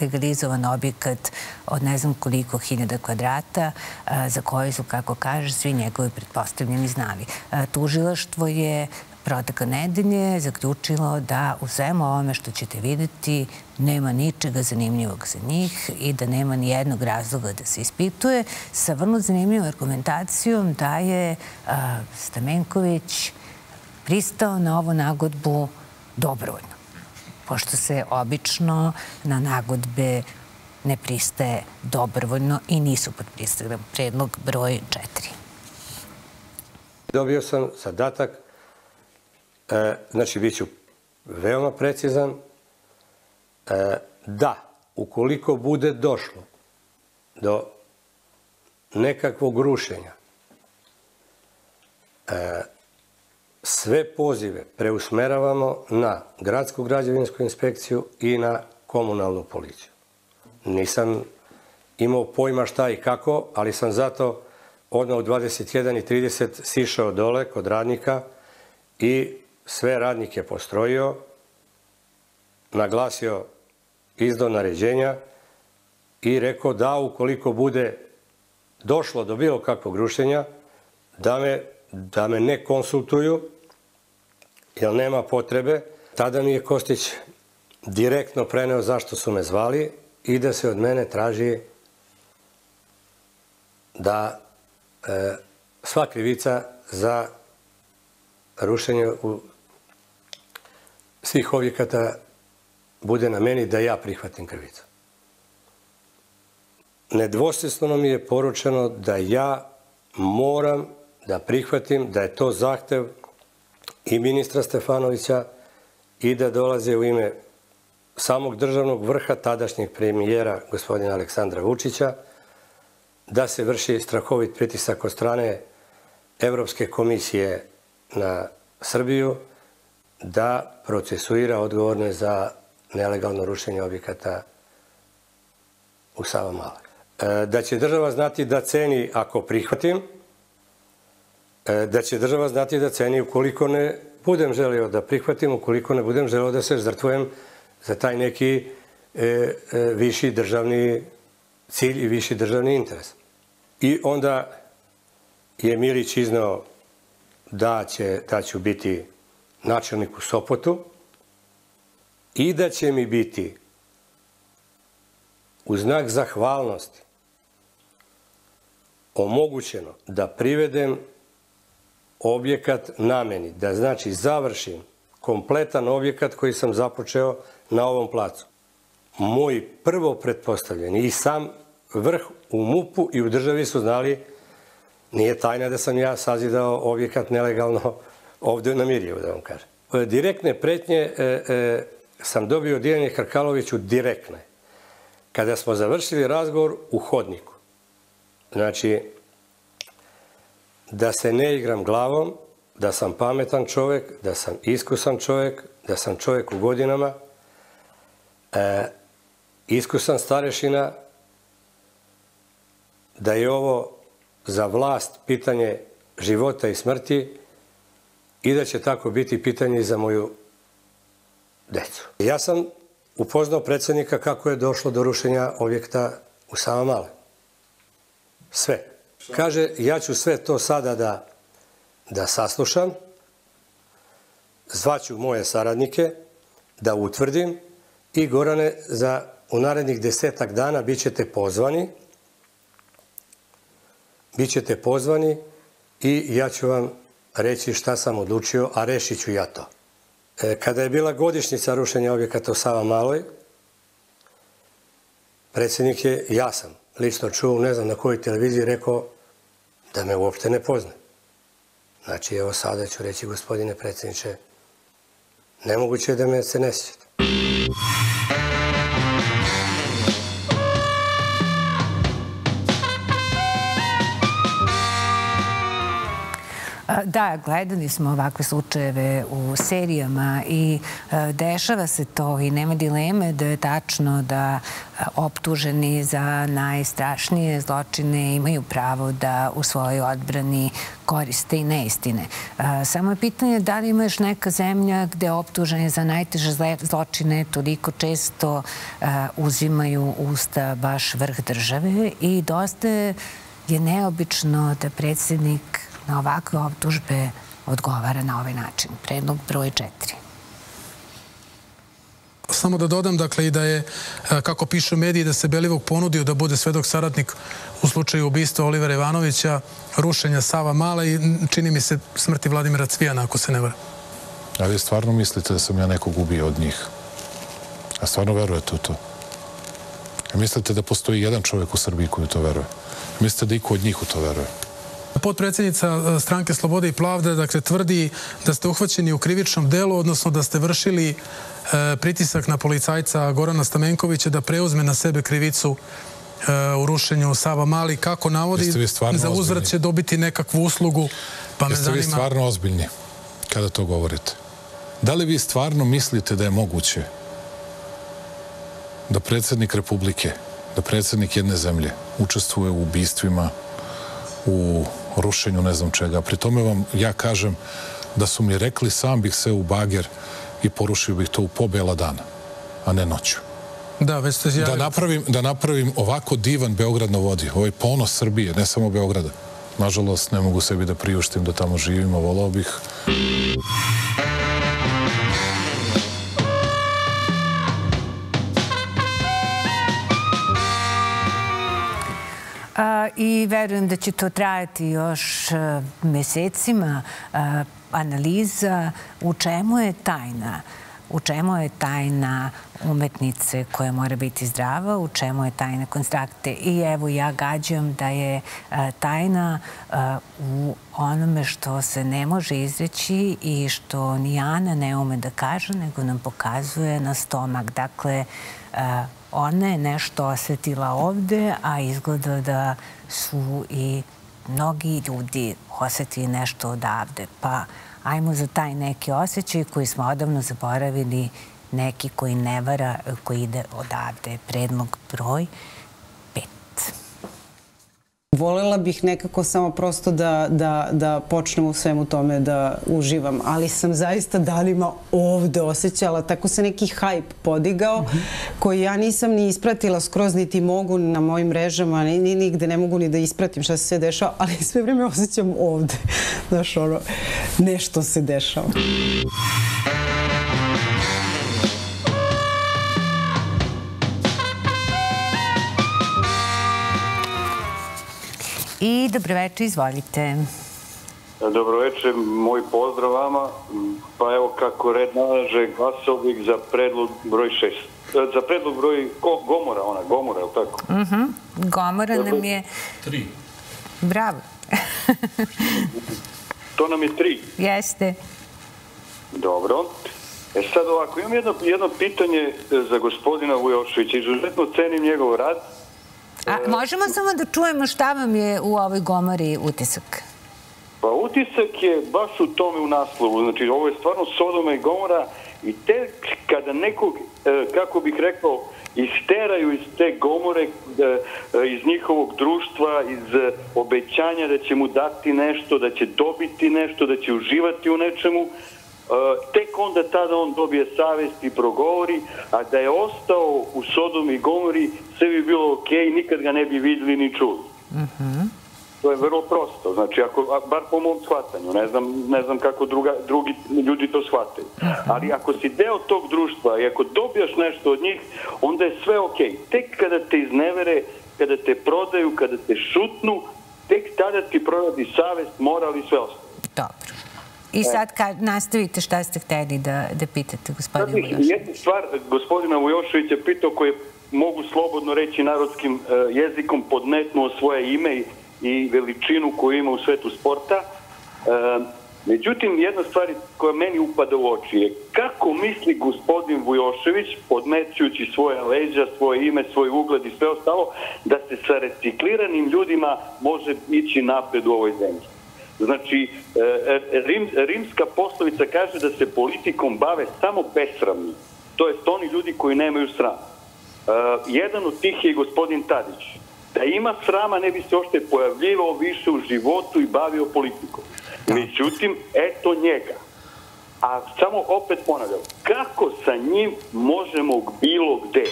legalizovan objekat od ne znam koliko hiljada kvadrata e, za koje su, kako kaže, svi njegovi pretpostavljeni znali. E, tužilaštvo je protekle nedelje zaključilo da u svemu ovome što ćete videti nema ničega zanimljivog za njih i da nema ni jednog razloga da se ispituje sa vrlo zanimljivom argumentacijom da je Stamenković pristao na ovu nagodbu dobrovoljno. Pošto se obično na nagodbe ne pristaje dobrovoljno i nisu podpristali predlog broj četiri. Dobio sam zadatak E, znači, bit ću veoma precizan. E, da, ukoliko bude došlo do nekakvog rušenja, e, sve pozive preusmeravamo na gradsku građevinsku inspekciju i na komunalnu policiju. Nisam imao pojma šta i kako, ali sam zato odmah u 21.30 sišao dole kod radnika i sve radnike postrojio, naglasio izdo naređenja i rekao da ukoliko bude došlo do bilo kakvog rušenja, da me, da me ne konsultuju, jer nema potrebe. Tada mi je Kostić direktno preneo zašto su me zvali i da se od mene traži da e, sva krivica za rušenje u svih objekata bude na meni da ja prihvatim krivicu. nedvosljeno mi je poručeno da ja moram da prihvatim da je to zahtev i ministra Stefanovića i da dolaze u ime samog državnog vrha tadašnjeg premijera gospodina Aleksandra Vučića da se vrši strahovit pritisak od strane Evropske komisije na Srbiju da procesuira odgovorne za nelegalno rušenje objekata u Sava Mala. E, da će država znati da ceni ako prihvatim, e, da će država znati da ceni ukoliko ne budem želio da prihvatim, ukoliko ne budem želio da se žrtvujem za taj neki e, e viši državni cilj i viši državni interes. I onda je Milić iznao da, će, da ću biti načelnik u Sopotu i da će mi biti u znak zahvalnosti omogućeno da privedem objekat nameni, da znači završim kompletan objekat koji sam započeo na ovom placu. Moj prvo pretpostavljeni i sam vrh u MUP-u i u državi su znali nije tajna da sam ja sazidao objekat nelegalno ovdje na Mirjevu, da vam kažem. Direktne pretnje e, e, sam dobio od Ivanje Hrkaloviću direktne. Kada smo završili razgovor u hodniku, znači, da se ne igram glavom, da sam pametan čovjek, da sam iskusan čovjek, da sam čovjek u godinama, e, iskusan starešina, da je ovo za vlast pitanje života i smrti i da će tako biti pitanje i za moju decu. Ja sam upoznao predsjednika kako je došlo do rušenja objekta u Sama Male. Sve. Kaže, ja ću sve to sada da, da saslušam, zvaću moje saradnike, da utvrdim i Gorane, za u narednih desetak dana bit ćete pozvani, bit ćete pozvani i ja ću vam reći šta sam odlučio, a rešit ću ja to. E, kada je bila godišnjica rušenja objekata u Sava Maloj, predsjednik je, ja sam lično čuo, ne znam na kojoj televiziji, rekao da me uopšte ne pozne. Znači, evo sada ću reći, gospodine predsjedniče, nemoguće je da me se ne sjećate. Da, gledali smo ovakve slučajeve u serijama i e, dešava se to i nema dileme da je tačno da e, optuženi za najstrašnije zločine imaju pravo da u svojoj odbrani koriste i neistine. E, samo je pitanje da li ima još neka zemlja gde optuženi za najteže zločine toliko često uzimaju usta baš vrh države i dosta je neobično da predsjednik na ovakve optužbe odgovara na ovaj način. Predlog broj četiri. Samo da dodam, dakle, i da je, e, kako pišu mediji, da se Belivog ponudio da bude svedok saradnik u slučaju ubistva Olivera Ivanovića, rušenja Sava Mala i čini mi se smrti Vladimira Cvijana, ako se ne vara. A vi stvarno mislite da sam ja nekog ubio od njih? A stvarno verujete u to? A mislite da postoji jedan čovjek u Srbiji koji to veruje? Mislite da iko od njih u to veruje? Potpredsjednica e, stranke Slobode i Plavde dakle, tvrdi da ste uhvaćeni u krivičnom delu, odnosno da ste vršili e, pritisak na policajca Gorana Stamenkovića da preuzme na sebe krivicu e, u rušenju Sava Mali. Kako navodi, za uzvrat će dobiti nekakvu uslugu. Pa Jeste vi stvarno ozbiljni kada to govorite? Da li vi stvarno mislite da je moguće da predsjednik Republike, da predsjednik jedne zemlje učestvuje u ubistvima, u rušenju ne znam čega. Pri tome vam ja kažem da su mi rekli sam bih se u bager i porušio bih to u pobjela dana, a ne noću. Da, već ste da, napravim, da napravim ovako divan Beograd na vodi, ovaj ponos Srbije, ne samo Beograda. Nažalost, ne mogu sebi da priuštim da tamo živim, a volao bih. I verujem da će to trajati još e, mesecima. Analiza u čemu je tajna u čemu je tajna umetnice koja mora biti zdrava, u čemu je tajna konstrakte. I evo ja gađam da je e, tajna e, u onome što se ne može izreći i što ni Ana ne ume da kaže, nego nam pokazuje na stomak. Dakle, ona je nešto osjetila ovde, a izgleda da su i mnogi ljudi osjetili nešto odavde. Pa ajmo za taj neki osjećaj koji smo odavno zaboravili, neki koji ne vara, koji ide odavde. Predlog broj Volela bih nekako samo prosto da, da, da počnem u svemu tome da uživam, ali sam zaista danima ovde osjećala, tako se neki hajp podigao, koji ja nisam ni ispratila skroz, niti mogu na mojim mrežama, ni, ni nigde ne mogu ni da ispratim šta se sve dešava, ali [LAUGHS] sve vreme osjećam ovde. [LAUGHS] Znaš, ono, nešto se dešava. I dobroveče, izvolite. Dobroveče, moj pozdrav vama. Pa evo kako red nalaže glasovnik za predlog broj 6. E, za predlog broj Gomora, ona, Gomora, je li tako? Mhm, Gomora nam je... Tri. Bravo. [LAUGHS] To nam je tri. Jeste. Dobro. E sad ovako, imam jedno, jedno pitanje za gospodina Vujoševića. Izuzetno cenim njegov rad. A možemo samo da čujemo šta vam je u ovoj gomori utisak? Pa utisak je baš u tome u naslovu. Znači, ovo je stvarno Sodoma i Gomora i tek kada nekog, e, kako bih rekao, isteraju iz te Gomore, e, e, iz njihovog društva, iz obećanja da će mu dati nešto, da će dobiti nešto, da će uživati u nečemu, tek onda tada on dobije savest i progovori, a da je ostao u Sodomi i Gomori, sve bi bilo ok, nikad ga ne bi videli ni čuli. Mhm. To je vrlo prosto, znači, ako, bar po mom shvatanju, ne znam, ne znam kako druga, drugi ljudi to shvataju. Mhm. Ali ako si deo tog društva i ako dobijaš nešto od njih, onda je sve ok. Tek kada te iznevere, kada te prodaju, kada te šutnu, tek tada ti proradi savest, moral i sve ostalo. Dobro. I sad kad nastavite šta ste hteli da, da pitate gospodina Vujoševića. Jedna stvar gospodina Vujoševića pitao koji mogu slobodno reći narodskim e, jezikom podmetnuo svoje ime i veličinu koju ima u svetu sporta. E, međutim, jedna stvar koja meni upada u oči je kako misli gospodin Vujošević, podmećujući svoje leđa, svoje ime, svoj ugled i sve ostalo, da se sa recikliranim ljudima može ići napred u ovoj zemlji. Znači, e, e, rim, rimska poslovica kaže da se politikom bave samo besramni. To je oni ljudi koji nemaju sram. E, jedan od tih je gospodin Tadić. Da ima srama ne bi se ošte pojavljivao više u životu i bavio politikom. Međutim, eto njega. A samo opet ponavljam, kako sa njim možemo bilo gde?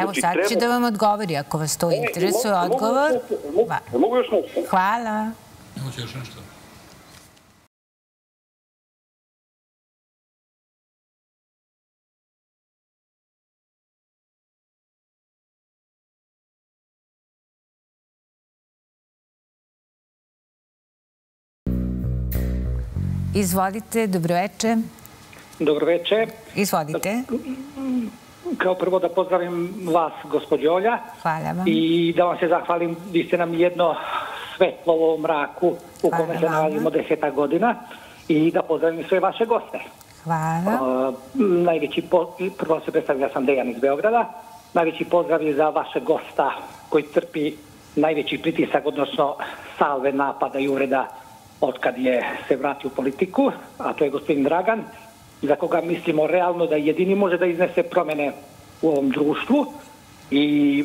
Evo, znači, sad će da vam odgovori, ako vas to interesuje, odgovor. Mogu još nešto? Hvala. Hoće još nešto? Izvolite, dobroveče. Dobroveče. Izvolite. Kao prvo da pozdravim vas, gospođo Olja. Hvala vam. I da vam se zahvalim, vi ste nam jedno svetlo u mraku u kome se nalazimo deseta godina i da pozdravim sve vaše goste. Hvala. Uh, najveći po, prvo se predstavlja sam Dejan iz Beograda. Najveći pozdrav je za vaše gosta koji trpi najveći pritisak, odnosno salve napada i ureda otkad je se vratio u politiku, a to je gospodin Dragan, za koga mislimo realno da jedini može da iznese promene u ovom društvu i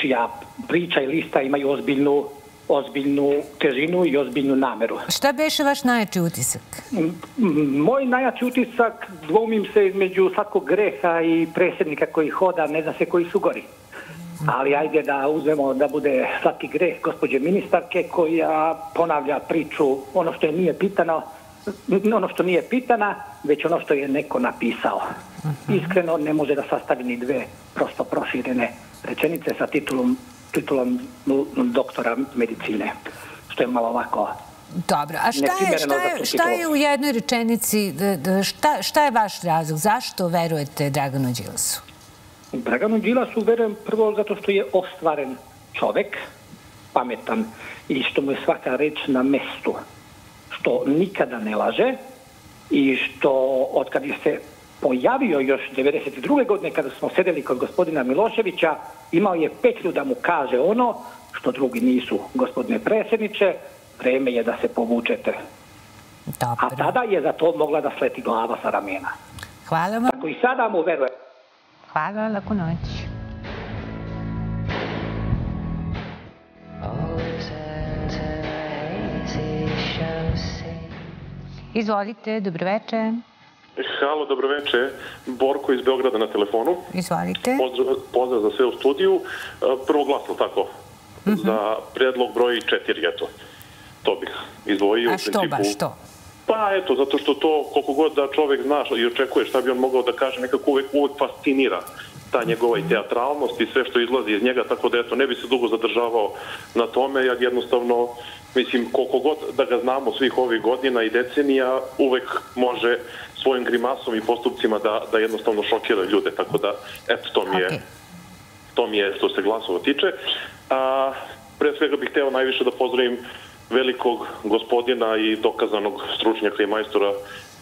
čija priča i lista imaju ozbiljnu ozbiljnu težinu i ozbiljnu nameru. Šta beše vaš najjači utisak? Moj najjači utisak dvomim se između svatkog greha i predsjednika koji hoda, ne zna se koji su gori ali ajde da uzmemo da bude svaki greh gospođe ministarke koja ponavlja priču ono što je nije pitano ono što nije pitana, već ono što je neko napisao. Iskreno ne može da sastavi ni dve prosto proširene rečenice sa titulom, titulom doktora medicine, što je malo ovako Dobro, a šta je, šta je, šta je u jednoj rečenici, šta, šta je vaš razlog? Zašto verujete Draganu Đilasu? Draganu Đilasu verujem prvo zato što je ostvaren čovek, pametan i što mu je svaka reč na mestu, što nikada ne laže i što od kad je se pojavio još 1992. godine kada smo sedeli kod gospodina Miloševića, imao je petlju da mu kaže ono što drugi nisu, gospodine predsjedniče, vreme je da se povučete. Dobro. A tada je za to mogla da sleti glava sa ramena. Hvala vam. Tako i sada mu verujem. Hvala, laku noć. Izvolite, dobroveče. Halo, dobroveče. Borko iz Beograda na telefonu. Izvolite. Pozdrav, pozdrav za sve u studiju. Prvo glasno, tako, uh za predlog broj četiri, eto. To bih izdvojio. A što baš to? Pa eto, zato što to koliko god da čovek zna i očekuje šta bi on mogao da kaže, nekako uvek, uvek fascinira ta njegova i teatralnost i sve što izlazi iz njega, tako da eto, ne bi se dugo zadržavao na tome, ja jednostavno, mislim, koliko god da ga znamo svih ovih godina i decenija, uvek može svojim grimasom i postupcima da, da jednostavno šokira ljude, tako da, eto, to mi je, okay. to mi je što se glasova tiče. A, pre svega bih hteo najviše da pozdravim velikog gospodina i dokazanog stručnjaka i majstora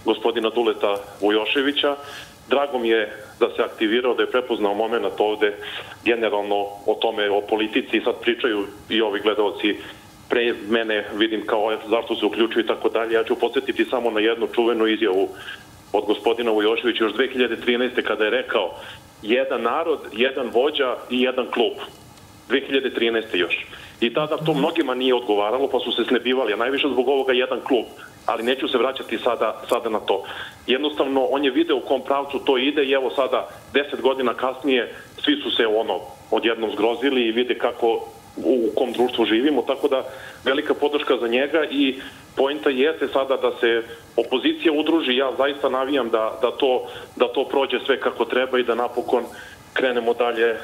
gospodina Duleta Vujoševića. Drago mi je da se aktivirao, da je prepoznao moment ovde generalno o tome, o politici. Sad pričaju i ovi gledalci pre mene, vidim kao zašto se uključuju i tako dalje. Ja ću podsjetiti samo na jednu čuvenu izjavu od gospodina Vujoševića još 2013. kada je rekao jedan narod, jedan vođa i jedan klub. 2013. još. I tada to mnogima nije odgovaralo, pa su se snebivali, a najviše zbog ovoga jedan klub. Ali neću se vraćati sada, sada na to. Jednostavno, on je video u kom pravcu to ide i evo sada, deset godina kasnije, svi su se ono odjednom zgrozili i vide kako u kom društvu živimo, tako da velika podrška za njega i pojenta jeste sada da se opozicija udruži, ja zaista navijam da, da, to, da to prođe sve kako treba i da napokon krenemo dalje uh,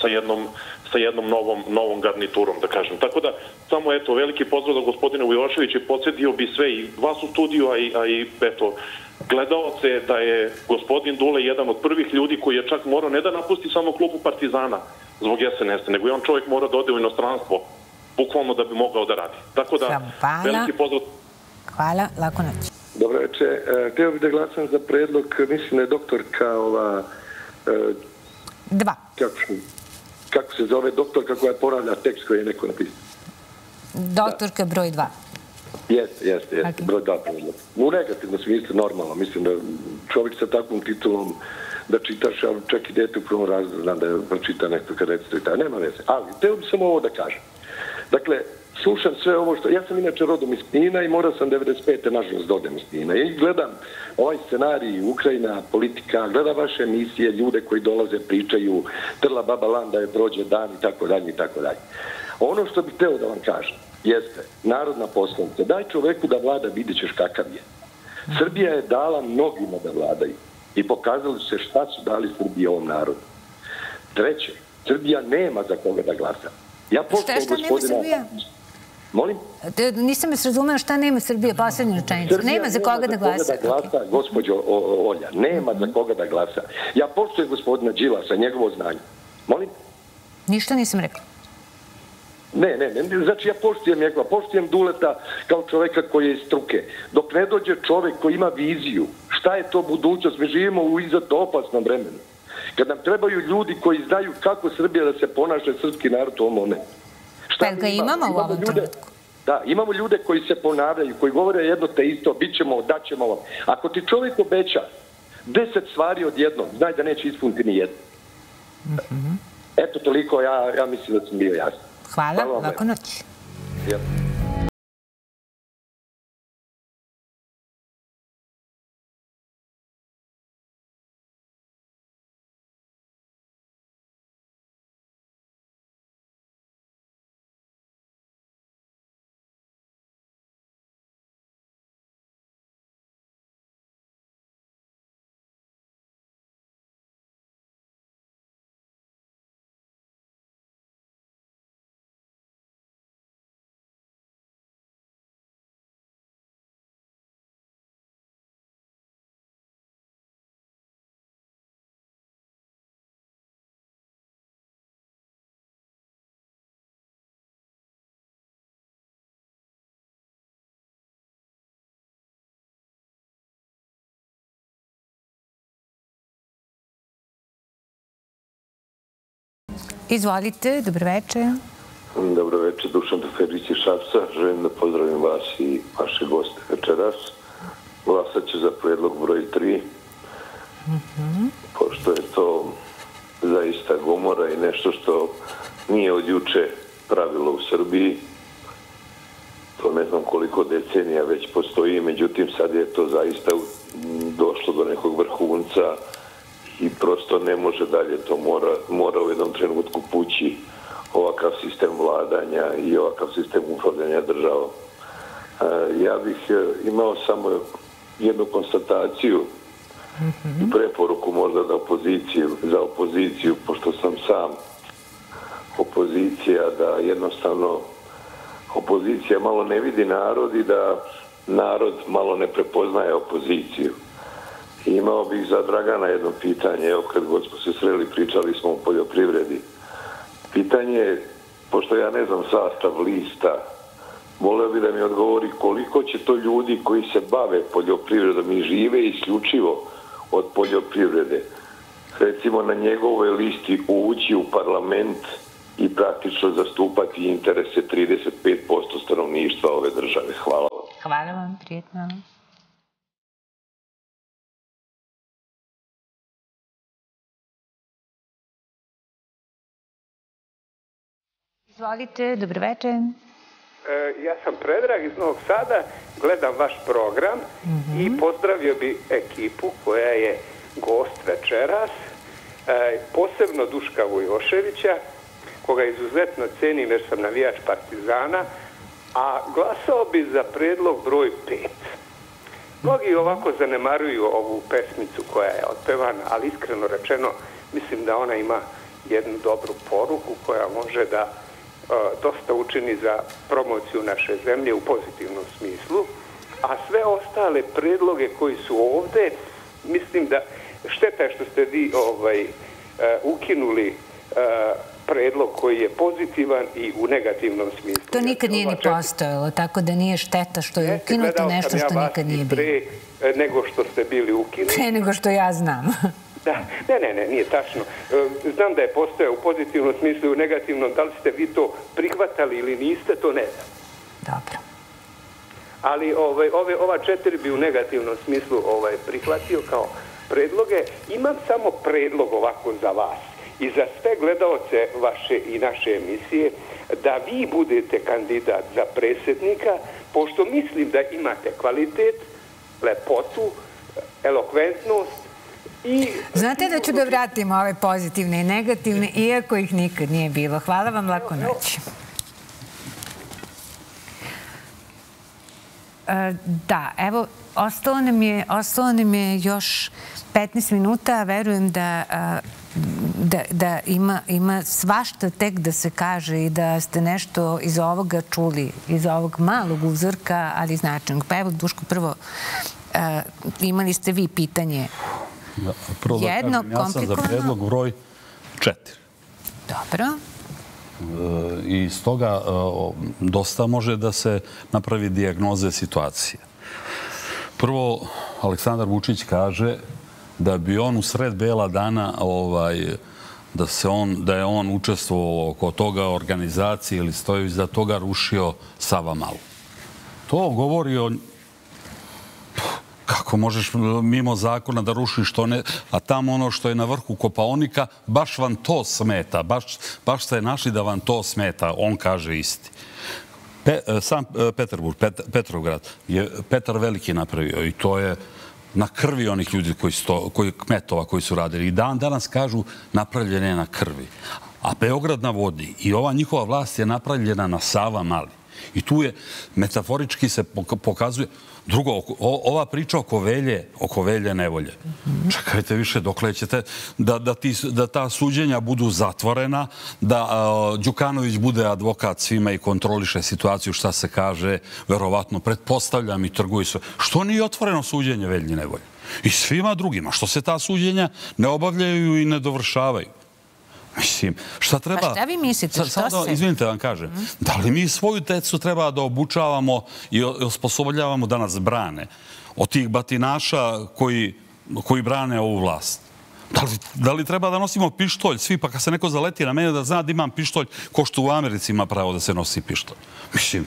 sa jednom sa jednom novom, novom garniturom, da kažem. Tako da, samo eto, veliki pozdrav za gospodina Vujoševića i podsjetio bi sve i vas u studiju, a i, a i eto, gledalce da je gospodin Dule jedan od prvih ljudi koji je čak morao ne da napusti samo klubu Partizana zbog SNS, nego i on čovjek mora da ode u inostranstvo, bukvalno da bi mogao da radi. Tako da, Hvala. veliki pozdrav. Hvala, lako noć. Dobro večer. E, htio bih da glasam za predlog, mislim da je doktorka ova... Dva. Kako kako se zove doktorka koja poravlja tekst koji je neko napisao. Doktorka da. broj 2. Jeste, jeste, jeste. Okay. Broj 2 predlog. U negativnom smislu normalno. Mislim da čovjek sa takvom titulom da čitaš, ali čak i dete u prvom razredu znam da pročita nekto kad recite i taj. Nema veze. Ali, teo bi samo ovo da kažem. Dakle, slušam sve ovo što... Ja sam inače rodom iz Knina i morao sam 95. nažalost dodem iz Knina. I gledam ovaj scenarij Ukrajina, politika, gledam vaše emisije, ljude koji dolaze, pričaju, trla baba landa je prođe dan i tako dalje i tako dalje. Ono što bih teo da vam kažem jeste narodna poslovnica. Daj čoveku da vlada, vidit ćeš kakav je. Srbija je dala mnogima da vladaju i pokazali se šta su dali Srbije ovom narodu. Treće, Srbija nema za koga da glasa. Ja poštovam gospodina... Srbija? Molim? Nisam me srazumela šta nema Srbije, posljednju rečenicu. Nema za koga da glasa. Nema za koga da glasa, gospođo Olja. Nema za koga da glasa. Ja poštujem gospodina Đilasa, njegovo znanje. Molim? Ništa nisam rekla. Ne, ne, ne, znači ja poštujem njegova, poštujem Duleta kao čoveka koji je iz struke. Dok ne dođe čovek koji ima viziju, šta je to budućnost, mi živimo u izato opasnom vremenu. Kad nam trebaju ljudi koji znaju kako Srbija da se ponaša srpski narod u ovom momentu. Šta pa ga imamo, u ovom trenutku? Da, imamo ljude koji se ponavljaju, koji govore jedno te isto, bit ćemo, daćemo vam. Ako ti čovjek obeća deset stvari od jednog, znaj da neće ispuniti ni jedno. Mm -hmm. Eto, toliko, ja, ja mislim da sam bio jasno. Hvala, Hvala lako noć. Ja. Izvolite, dobroveče. Dobro večer, Dušan Teferić iz Šapca. Želim da pozdravim vas i vaše goste večeras. Glasat ću za predlog broj 3. Pošto je to zaista gomora i nešto što nije od juče pravilo u Srbiji. To ne znam koliko decenija već postoji, međutim sad je to zaista došlo do nekog vrhunca i prosto ne može dalje. To mora, mora u jednom trenutku pući ovakav sistem vladanja i ovakav sistem upravljanja državom. E, ja bih e, imao samo jednu konstataciju i preporuku možda da opoziciju, za opoziciju, pošto sam sam opozicija, da jednostavno opozicija malo ne vidi narod i da narod malo ne prepoznaje opoziciju. Imao bih za Dragana jedno pitanje, evo kad god smo se sreli, pričali smo o poljoprivredi. Pitanje je, pošto ja ne znam sastav lista, voleo bi da mi odgovori koliko će to ljudi koji se bave poljoprivredom i žive isključivo od poljoprivrede, recimo na njegovoj listi ući u parlament i praktično zastupati interese 35% stanovništva ove države. Hvala vam. Hvala vam, prijetno. Izvolite, dobroveče. E, ja sam Predrag iz Novog Sada, gledam vaš program i pozdravio bi ekipu koja je gost večeras, e, posebno Duška Vujoševića, koga izuzetno cenim jer sam navijač Partizana, a glasao bi za predlog broj 5. Mnogi ovako zanemaruju ovu pesmicu koja je otpevana, ali iskreno rečeno mislim da ona ima jednu dobru poruku koja može da dosta učini za promociju naše zemlje u pozitivnom smislu, a sve ostale predloge koji su ovde, mislim da šteta je što ste vi ovaj, uh, ukinuli uh, predlog koji je pozitivan i u negativnom smislu. To nikad nije ni postojalo, tako da nije šteta što je ukinuto nešto što nikad nije bilo. Pre nego što ste bili ukinuti. Pre nego što ja znam. [LAUGHS] Da, ne, ne, ne, nije tačno. E, znam da je postojao u pozitivnom smislu i u negativnom. Da li ste vi to prihvatali ili niste, to ne znam. Dobro. Ali ove, ove, ova četiri bi u negativnom smislu ovaj, prihvatio kao predloge. Imam samo predlog ovako za vas i za sve gledalce vaše i naše emisije da vi budete kandidat za predsjednika, pošto mislim da imate kvalitet, lepotu, elokventnost, I... Znate da ću da vratim ove pozitivne i negativne, iako ih nikad nije bilo. Hvala vam, lako noć. E, da, evo, ostalo nam je, ostalo nam je još 15 minuta, verujem da, da, da ima, ima svašta tek da se kaže i da ste nešto iz ovoga čuli, iz ovog malog uzorka, ali značajnog. Pa evo, Duško, prvo, imali ste vi pitanje Prvo da kažem, ja sam za predlog broj četiri. Dobro. E, I s toga e, dosta može da se napravi diagnoze situacije. Prvo, Aleksandar Vučić kaže da bi on u sred bela dana ovaj, da, se on, da je on učestvovao oko toga organizacije ili stoji za toga rušio Sava Malu. To govori o kako možeš mimo zakona da rušiš to ne, a tamo ono što je na vrhu Kopaonika, baš vam to smeta, baš, baš ste našli da vam to smeta, on kaže isti. Pe, e, sam e, Peterburg, Pet, Petrograd, je Petar Veliki napravio i to je na krvi onih ljudi koji sto, koji, kmetova koji su radili. I dan danas kažu napravljene na krvi. A Beograd na vodi i ova njihova vlast je napravljena na Sava Mali. I tu je, metaforički se pokazuje, Drugo, ova priča oko velje, oko velje nevolje. Čekajte više, dok ćete da, da, ti, da ta suđenja budu zatvorena, da Đukanović bude advokat svima i kontroliše situaciju šta se kaže, verovatno, pretpostavljam i trguju sve. Što nije otvoreno suđenje velje nevolje? I svima drugima. Što se ta suđenja ne obavljaju i ne dovršavaju? Mislim, šta treba... Pa šta vi mislite? Što sad, se... Izvinite vam kažem. Mm. Da li mi svoju tecu treba da obučavamo i osposobljavamo da nas brane od tih batinaša koji, koji brane ovu vlast? Da li, da li treba da nosimo pištolj svi, pa kad se neko zaleti na mene da zna da imam pištolj, ko što u Americi ima pravo da se nosi pištolj. Mislim,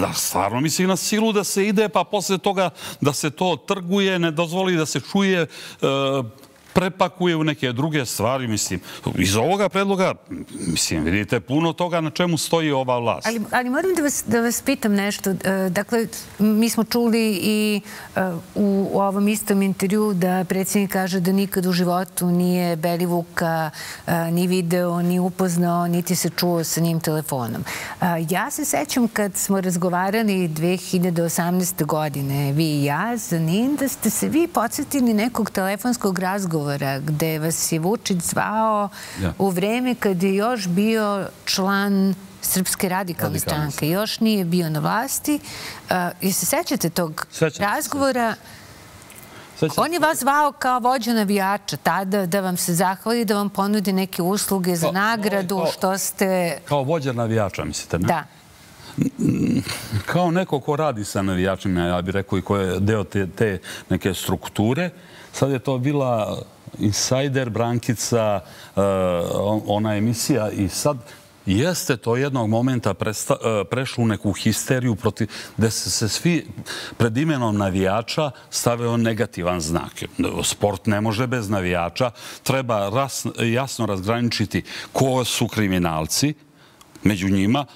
da, stvarno mislim na silu da se ide, pa posle toga da se to trguje, ne dozvoli da se čuje, e, prepakuje u neke druge stvari, mislim. Iz ovoga predloga, mislim, vidite, puno toga na čemu stoji ova vlast. Ali, ali moram da vas, da vas pitam nešto. E, dakle, mi smo čuli i e, u, u ovom istom intervju da predsjednik kaže da nikad u životu nije Belivuka e, ni video, ni upoznao, niti se čuo sa njim telefonom. Ja se sećam kad smo razgovarali 2018. godine, vi i ja, za njim, da ste se vi podsjetili nekog telefonskog razgovora razgovora gde vas je Vučić zvao u vreme kad je još bio član Srpske radikalne stranke. Još nije bio na vlasti. I se sećate tog razgovora? On je vas zvao kao vođa navijača tada da vam se zahvali, da vam ponudi neke usluge za nagradu što ste... Kao vođa navijača, mislite? Da. Kao neko ko radi sa navijačima, ja bih rekao i ko je deo te neke strukture, sad je to bila Insider, Brankica, eh, ona emisija i sad jeste to jednog momenta eh, prešlo u neku histeriju gde se se svi pred imenom navijača stavio negativan znak. Sport ne može bez navijača. Treba jasno razgraničiti ko su kriminalci, među njima.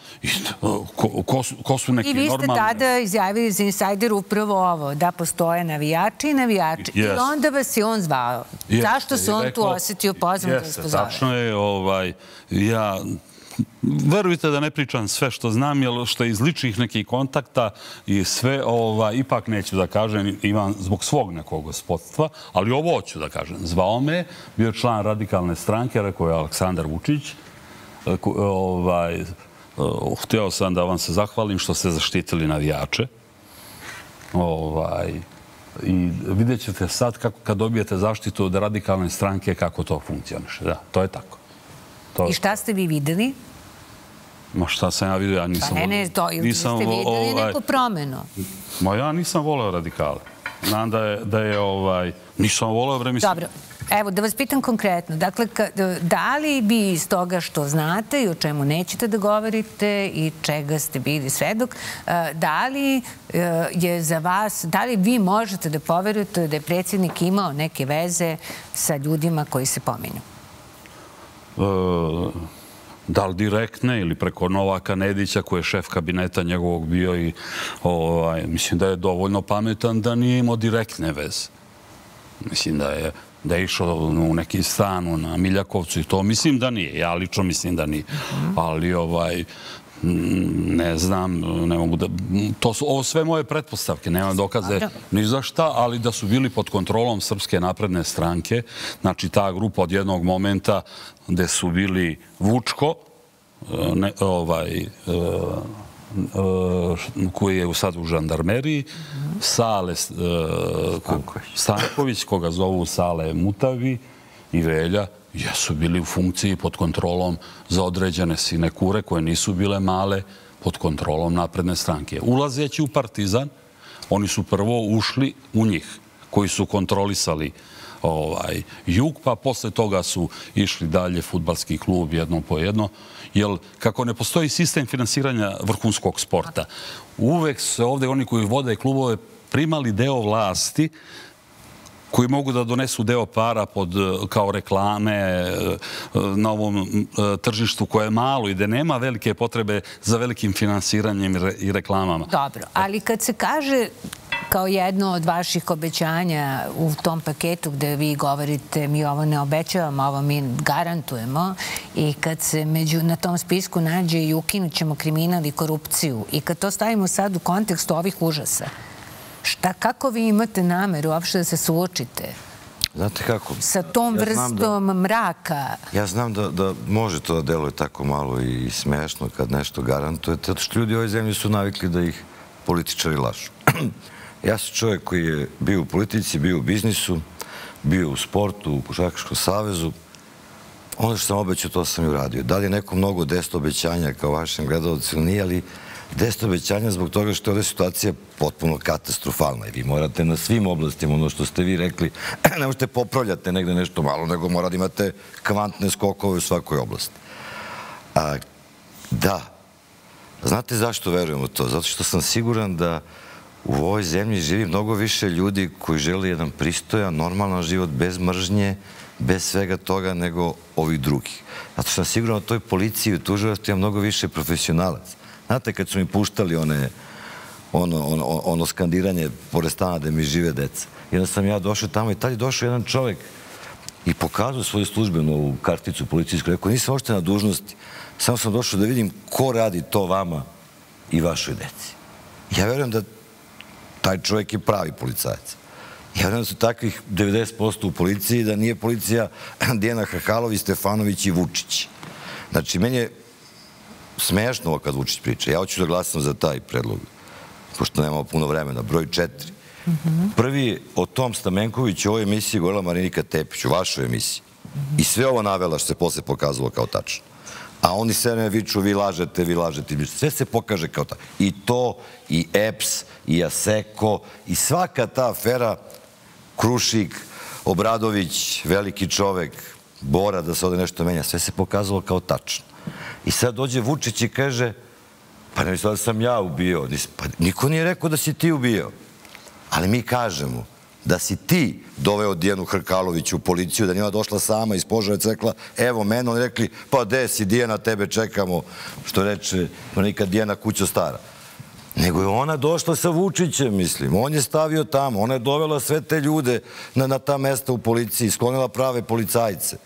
Ko su neki normalni... I vi ste tada izjavili za Insider upravo ovo, da postoje navijači i navijači. I onda vas je on zvao. Zašto se on tu osjetio pozvan da vas pozove? Tačno je. Ovaj, ja Verujte da ne pričam sve što znam, jer što je iz ličnih nekih kontakta i sve, ovaj, ipak neću da kažem, imam zbog svog nekog gospodstva, ali ovo hoću da kažem. Zvao me, bio član radikalne stranke, rekao je Aleksandar Vučić, ovaj, htio sam da vam se zahvalim što ste zaštitili navijače. Ovaj, I vidjet ćete sad kako, kad dobijete zaštitu od radikalne stranke kako to funkcioniše. Da, to je tako. To... I šta ste vi videli? Ma šta sam ja vidio, ja nisam... Pa ne, ne, to, ili ste videli ovaj, neku promenu? Ma ja nisam voleo radikale. Znam da je, da je ovaj, nisam voleo vreme... Dobro, Evo, da vas pitam konkretno. Dakle, da li bi iz toga što znate i o čemu nećete da govorite i čega ste bili svedok, e, da li e, je za vas, da li vi možete da poverujete da je predsjednik imao neke veze sa ljudima koji se pominju? E, da li direktne ili preko Novaka Nedića koji je šef kabineta njegovog bio i ovaj, mislim da je dovoljno pametan da nije imao direktne veze. Mislim da je da je išao u neki stan na Miljakovcu i to. Mislim da nije. Ja lično mislim da nije. Ali ovaj, ne znam, ne mogu da... To su ovo sve moje pretpostavke, nemam dokaze ni za šta, ali da su bili pod kontrolom Srpske napredne stranke, znači ta grupa od jednog momenta gde su bili Vučko, ne, ovaj, Eh, koji je sad u žandarmeriji, Sale eh, Stanković, koga zovu Sale Mutavi i Velja, jesu bili u funkciji pod kontrolom za određene sinekure koje nisu bile male pod kontrolom napredne stranke. Ulazeći u Partizan, oni su prvo ušli u njih, koji su kontrolisali Pa ovaj, jug, pa posle toga su išli dalje futbalski klub jedno po jedno jer kako ne postoji sistem finansiranja vrhunskog sporta, uvek se ovde oni koji vode klubove primali deo vlasti koji mogu da donesu deo para pod, kao reklame e, na ovom e, tržištu koje je malo i da nema velike potrebe za velikim finansiranjem i reklamama. Dobro, ali kad se kaže kao jedno od vaših obećanja u tom paketu gde vi govorite mi ovo ne obećavamo, ovo mi garantujemo i kad se među, na tom spisku nađe i ukinut ćemo kriminal i korupciju i kad to stavimo sad u kontekstu ovih užasa, šta, kako vi imate nameru uopšte da se suočite? Znate kako? Sa tom vrstom mraka. Ja znam da, da može to da deluje tako malo i smešno kad nešto garantujete, zato što ljudi u ovoj zemlji su navikli da ih političari lašu. [CLEARS THROAT] Ja sam čovjek koji je bio u politici, bio u biznisu, bio u sportu, u Košarkaškom savezu. Ono što sam obećao, to sam i uradio. Da li je neko mnogo desto obećanja kao vašem gledalcu ili nije, ali Deset obećanja zbog toga što je ovdje situacija potpuno katastrofalna i vi morate na svim oblastima, ono što ste vi rekli, [CLEARS THROAT] ne možete popravljati negde nešto malo, nego morate da imate kvantne skokove u svakoj oblasti. A, da, znate zašto verujem u to? Zato što sam siguran da u ovoj zemlji živi mnogo više ljudi koji žele jedan pristojan, normalan život bez mržnje, bez svega toga nego ovih drugih. Zato što sam siguran da toj policiji i tuživosti ima mnogo više profesionalac. Znate, kad su mi puštali one, ono, ono, ono skandiranje pored stana da mi žive deca. I onda sam ja došao tamo i tad je došao jedan čovjek i pokazao svoju službenu karticu policijsku. Rekao, nisam ošte na dužnosti. Samo sam došao da vidim ko radi to vama i vašoj deci. Ja verujem da taj čovjek je pravi policajac. Ja onda su takvih 90% u policiji, da nije policija [CLEARS THROAT] Dijana Hahalovi, Stefanović i Vučić. Znači, meni je smešno ovo kad Vučić priča. Ja hoću da glasam za taj predlog, pošto nemamo puno vremena. Broj četiri. Prvi o Tom Stamenković u ovoj emisiji govorila Marinika Tepić, u vašoj emisiji. I sve ovo navela što se posle pokazalo kao tačno. A oni sve ne viču, vi lažete, vi lažete. Sve se pokaže kao ta. I to, i EPS, i Aseko, i svaka ta afera, Krušik, Obradović, veliki čovek, Bora, da se ovde nešto menja, sve se pokazalo kao tačno. I sad dođe Vučić i kaže, pa ne mislim da sam ja ubio. Pa niko nije rekao da si ti ubio. Ali mi kažemo da si ti doveo Dijanu Hrkalović u policiju, da njima došla sama iz požarec, rekla, evo mene, oni rekli, pa gde si Dijana, tebe čekamo, što reče, pa nikad Dijana kućo stara. Nego je ona došla sa Vučićem, mislim. On je stavio tamo, ona je dovela sve te ljude na, na ta mesta u policiji, sklonila prave policajce.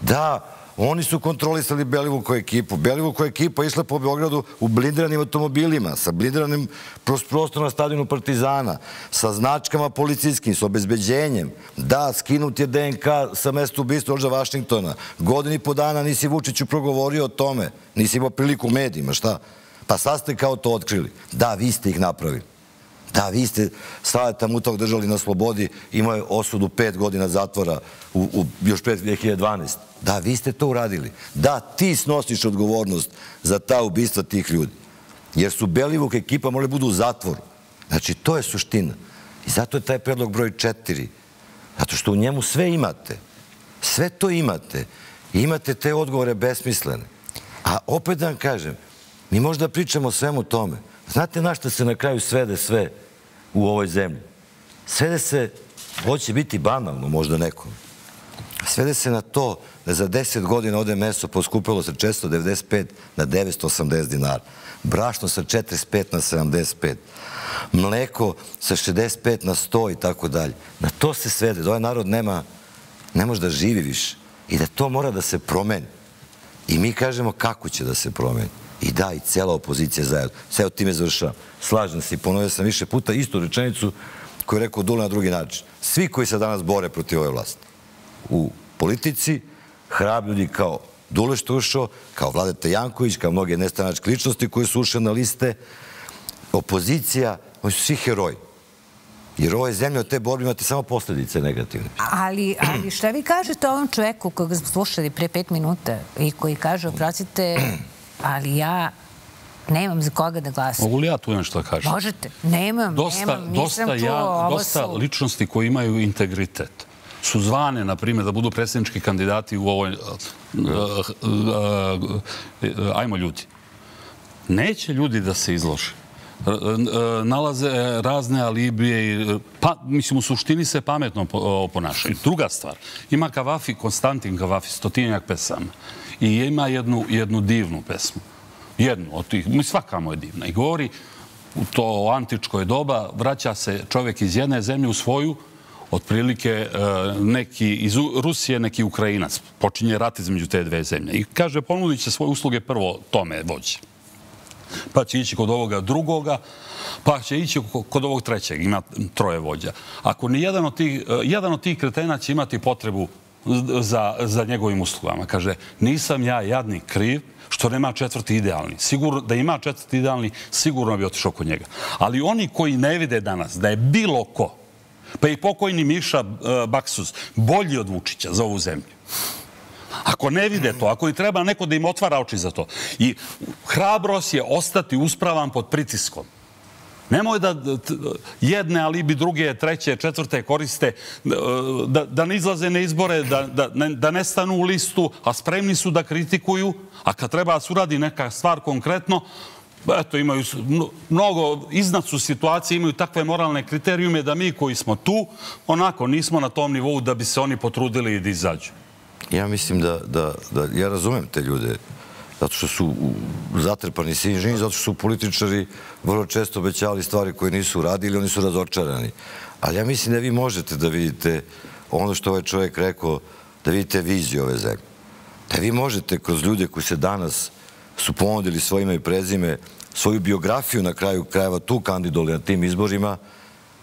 Da, Oni su kontrolisali Belivuku ekipu. Belivuku ekipa išla po Beogradu u blindiranim automobilima, sa blindiranim prostorom na stadionu Partizana, sa značkama policijskim, s obezbeđenjem. Da, skinut je DNK sa mesta ubistva Orža Vašingtona. Godin i po dana nisi Vučiću progovorio o tome. Nisi imao priliku u medijima, šta? Pa sad ste kao to otkrili. Da, vi ste ih napravili. Da, vi ste Saveta Mutog držali na slobodi, imao je osudu pet godina zatvora u, još pred 2012. Da, vi ste to uradili. Da, ti snosiš odgovornost za ta ubistva tih ljudi. Jer su Belivuk ekipa morali budu u zatvoru. Znači, to je suština. I zato je taj predlog broj četiri. Zato što u njemu sve imate. Sve to imate. I imate te odgovore besmislene. A opet da vam kažem, mi možda pričamo o svemu tome. Znate na što se na kraju svede sve u ovoj zemlji? Svede se, hoće biti banalno možda nekom, svede se na to da za 10 godina ode meso poskupilo sa 495 na 980 dinara. Brašno sa 45 na 75. Mleko sa 65 na 100 i tako dalje. Na to se svede. Da ovaj narod nema, ne može da živi više. I da to mora da se promeni. I mi kažemo kako će da se promeni. I da, i cela opozicija zajedno. Sve od time završavam. Slažem se i ponovio sam više puta istu rečenicu koju je rekao Dula na drugi način. Svi koji se danas bore protiv ove vlasti u politici, hrab ljudi kao Dule što ušao, kao Vladeta Janković, kao mnoge nestranačke ličnosti koje su ušle na liste, opozicija, oni su svi heroji. Jer ovoj zemlji od te borbe imate samo posljedice negativne. Ali, ali [CLEARS THROAT] šta vi kažete ovom čoveku koga smo slušali pre pet minuta i koji kaže, oprostite, ali ja nemam za koga da glasam. Mogu li ja tu nešto da kažem? Možete. Nemam, dosta, nemam, dosta nisam čuo. Dosta ličnosti koji imaju integritet su zvane, na primjer, da budu predsjednički kandidati u ovoj... Ajmo ljudi. Neće ljudi da se izlože. Nalaze razne alibije i... Pa, mislim, u suštini se pametno ponašaju. Druga stvar. Ima Kavafi, Konstantin Kavafi, stotinjak pesama i ima jednu, jednu divnu pesmu. Jednu od tih, mi svakamo je divna. I govori u to antičkoj doba, vraća se čovjek iz jedne zemlje u svoju, otprilike e, neki iz Rusije, neki Ukrajinac. Počinje rat između te dve zemlje. I kaže, ponudit će svoje usluge prvo tome vođe. Pa će ići kod ovoga drugoga, pa će ići kod ovog trećeg, ima troje vođa. Ako ni jedan od tih, e, jedan od tih kretena će imati potrebu za, za njegovim uslugama. Kaže, nisam ja jadni kriv što nema četvrti idealni. Sigurno, da ima četvrti idealni, sigurno bi otišao kod njega. Ali oni koji ne vide danas da je bilo ko, pa i pokojni Miša eh, Baksuz, bolji od Vučića za ovu zemlju. Ako ne vide to, ako i treba neko da im otvara oči za to. I hrabrost je ostati uspravan pod pritiskom. Nemoj da jedne alibi, druge, treće, četvrte koriste, e, da, da ne izlaze na izbore, da, da, da ne stanu u listu, a spremni su da kritikuju, a kad treba da se uradi neka stvar konkretno, eto, imaju mnogo, iznad su situacije, imaju takve moralne kriterijume da mi koji smo tu, onako, nismo na tom nivou da bi se oni potrudili i da izađu. Ja mislim da, da, da ja razumem te ljude, zato što su zatrpani svim ženi, zato što su političari vrlo često obećali stvari koje nisu uradili, oni su razočarani. Ali ja mislim da vi možete da vidite ono što ovaj čovjek rekao, da vidite viziju ove zemlje. Da vi možete kroz ljude koji se danas su ponudili svojima i prezime, svoju biografiju na kraju krajeva tu kandidoli na tim izborima,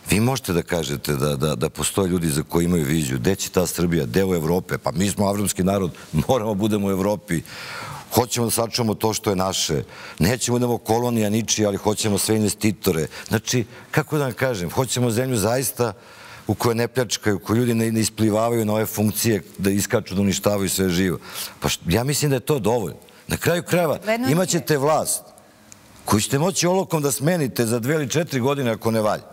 vi možete da kažete da, da, da postoje ljudi za koji imaju viziju. Gde će ta Srbija? Deo Evrope? Pa mi smo avramski narod, [LAUGHS] moramo budemo u Evropi. Hoćemo da sačuvamo to što je naše. Nećemo da kolonija niči, ali hoćemo sve investitore. Znači, kako da vam kažem, hoćemo zemlju zaista u kojoj ne pljačkaju, u kojoj ljudi ne, ne isplivavaju na ove funkcije da iskaču, da uništavaju sve živo. Pa ja mislim da je to dovoljno. Na kraju krajeva imat ćete vlast koju ćete moći olokom da smenite za dve ili četiri godine ako ne valje.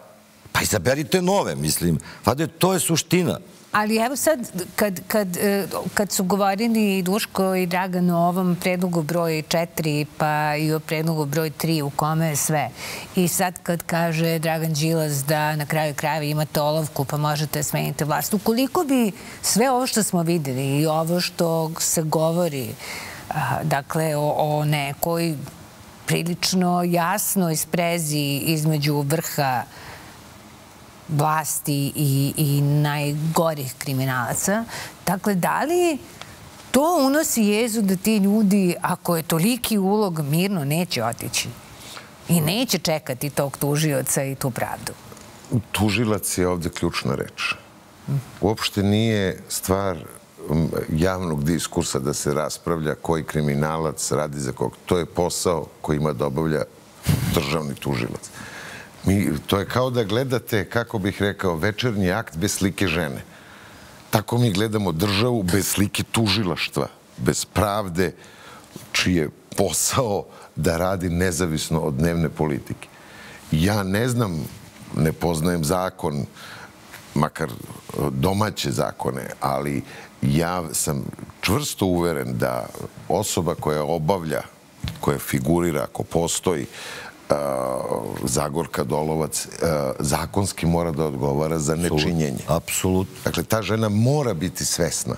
Pa izaberite nove, mislim. Vade, to je suština. Ali evo sad, kad, kad, e, kad su govorili Duško i Dragan o ovom predlogu broj 4, pa i o predlogu broj 3, u kome je sve. I sad kad kaže Dragan Đilas da na kraju krajeva imate olovku, pa možete smeniti vlast. Ukoliko bi sve ovo što smo videli i ovo što se govori, dakle, o, o nekoj prilično jasnoj sprezi između vrha vlasti i, i najgorih kriminalaca. Dakle, da li to unosi jezu da ti ljudi, ako je toliki ulog, mirno neće otići i neće čekati tog tužioca i tu pravdu? Tužilac je ovdje ključna reč. Uopšte nije stvar um, javnog diskursa da se raspravlja koji kriminalac radi za kog. To je posao koji ima da obavlja državni tužilac. Mi, to je kao da gledate, kako bih rekao, večernji akt bez slike žene. Tako mi gledamo državu bez slike tužilaštva, bez pravde, čiji je posao da radi nezavisno od dnevne politike. Ja ne znam, ne poznajem zakon, makar domaće zakone, ali ja sam čvrsto uveren da osoba koja obavlja, koja figurira, ako postoji, Zagorka Dolovac zakonski mora da odgovara za nečinjenje. Apsolutno. Dakle, ta žena mora biti svesna